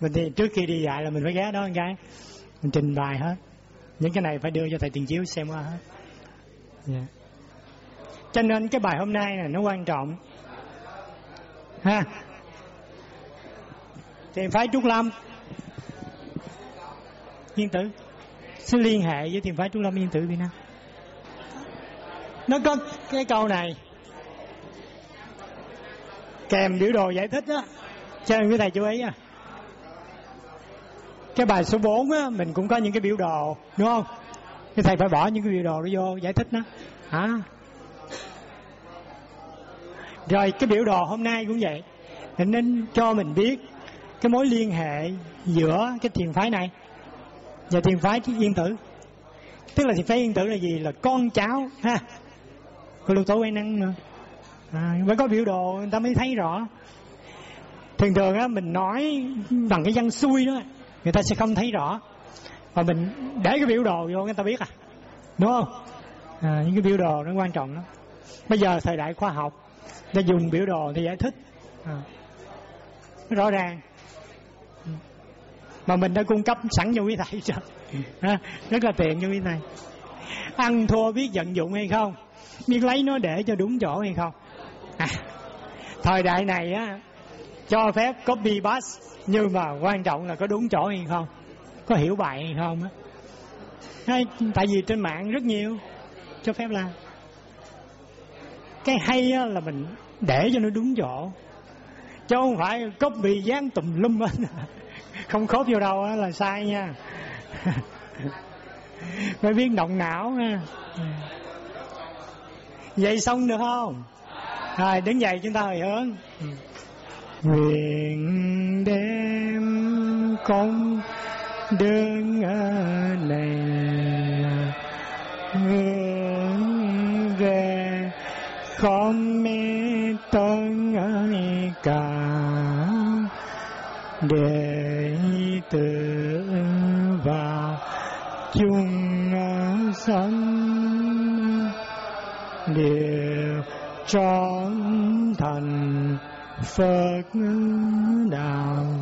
Mình thì trước khi đi dạy là mình phải ghé đó một cái. Mình trình bày hết. Những cái này phải đưa cho thầy tiền chiếu xem qua hết. Yeah. Dạ. cho nên cái bài hôm nay này nó quan trọng. Ha. Thiền phái trúc lâm. Yên tử. Sẽ liên hệ với thiền phái trúc lâm yên tử việt nam. Nó có cái câu này kèm biểu đồ giải thích đó. Cho nên quý thầy chú ý nha, cái bài số 4 á mình cũng có những cái biểu đồ đúng không? Cái thầy phải bỏ những cái biểu đồ đó vô giải thích nó. Hả? Rồi cái biểu đồ hôm nay cũng vậy. Nên cho mình biết cái mối liên hệ giữa cái thiền phái này và thiền phái yên tử. Tức là thiền phái yên tử là gì? Là con cháu ha? Của lục tổ quay năng nữa à, phải có biểu đồ người ta mới thấy rõ. Thường thường á mình nói bằng cái văn xuôi đó người ta sẽ không thấy rõ. Và mình để cái biểu đồ vô người ta biết à đúng không? À, những cái biểu đồ nó quan trọng lắm. Bây giờ thời đại khoa học ta dùng biểu đồ thì giải thích. À, rõ ràng. Mà mình đã cung cấp sẵn cho quý thầy rồi. À, rất là tiện cho quý thầy. Ăn thua biết vận dụng hay không? Biết lấy nó để cho đúng chỗ hay không? À, thời đại này á cho phép copy paste nhưng mà quan trọng là có đúng chỗ hay không có hiểu bài hay không á. Hay tại vì trên mạng rất nhiều cho phép làm. Cái hay á, là mình để cho nó đúng chỗ chứ không phải copy dán tùm lum á. Không khớp vô đâu á là sai nha. Phải biết động não ha. Vậy xong được không? Rồi đứng dậy chúng ta hồi hướng nguyện đem công đơn này hướng về không mê tân à, cả đệ tử và chung à, sanh địa cho Phật đạo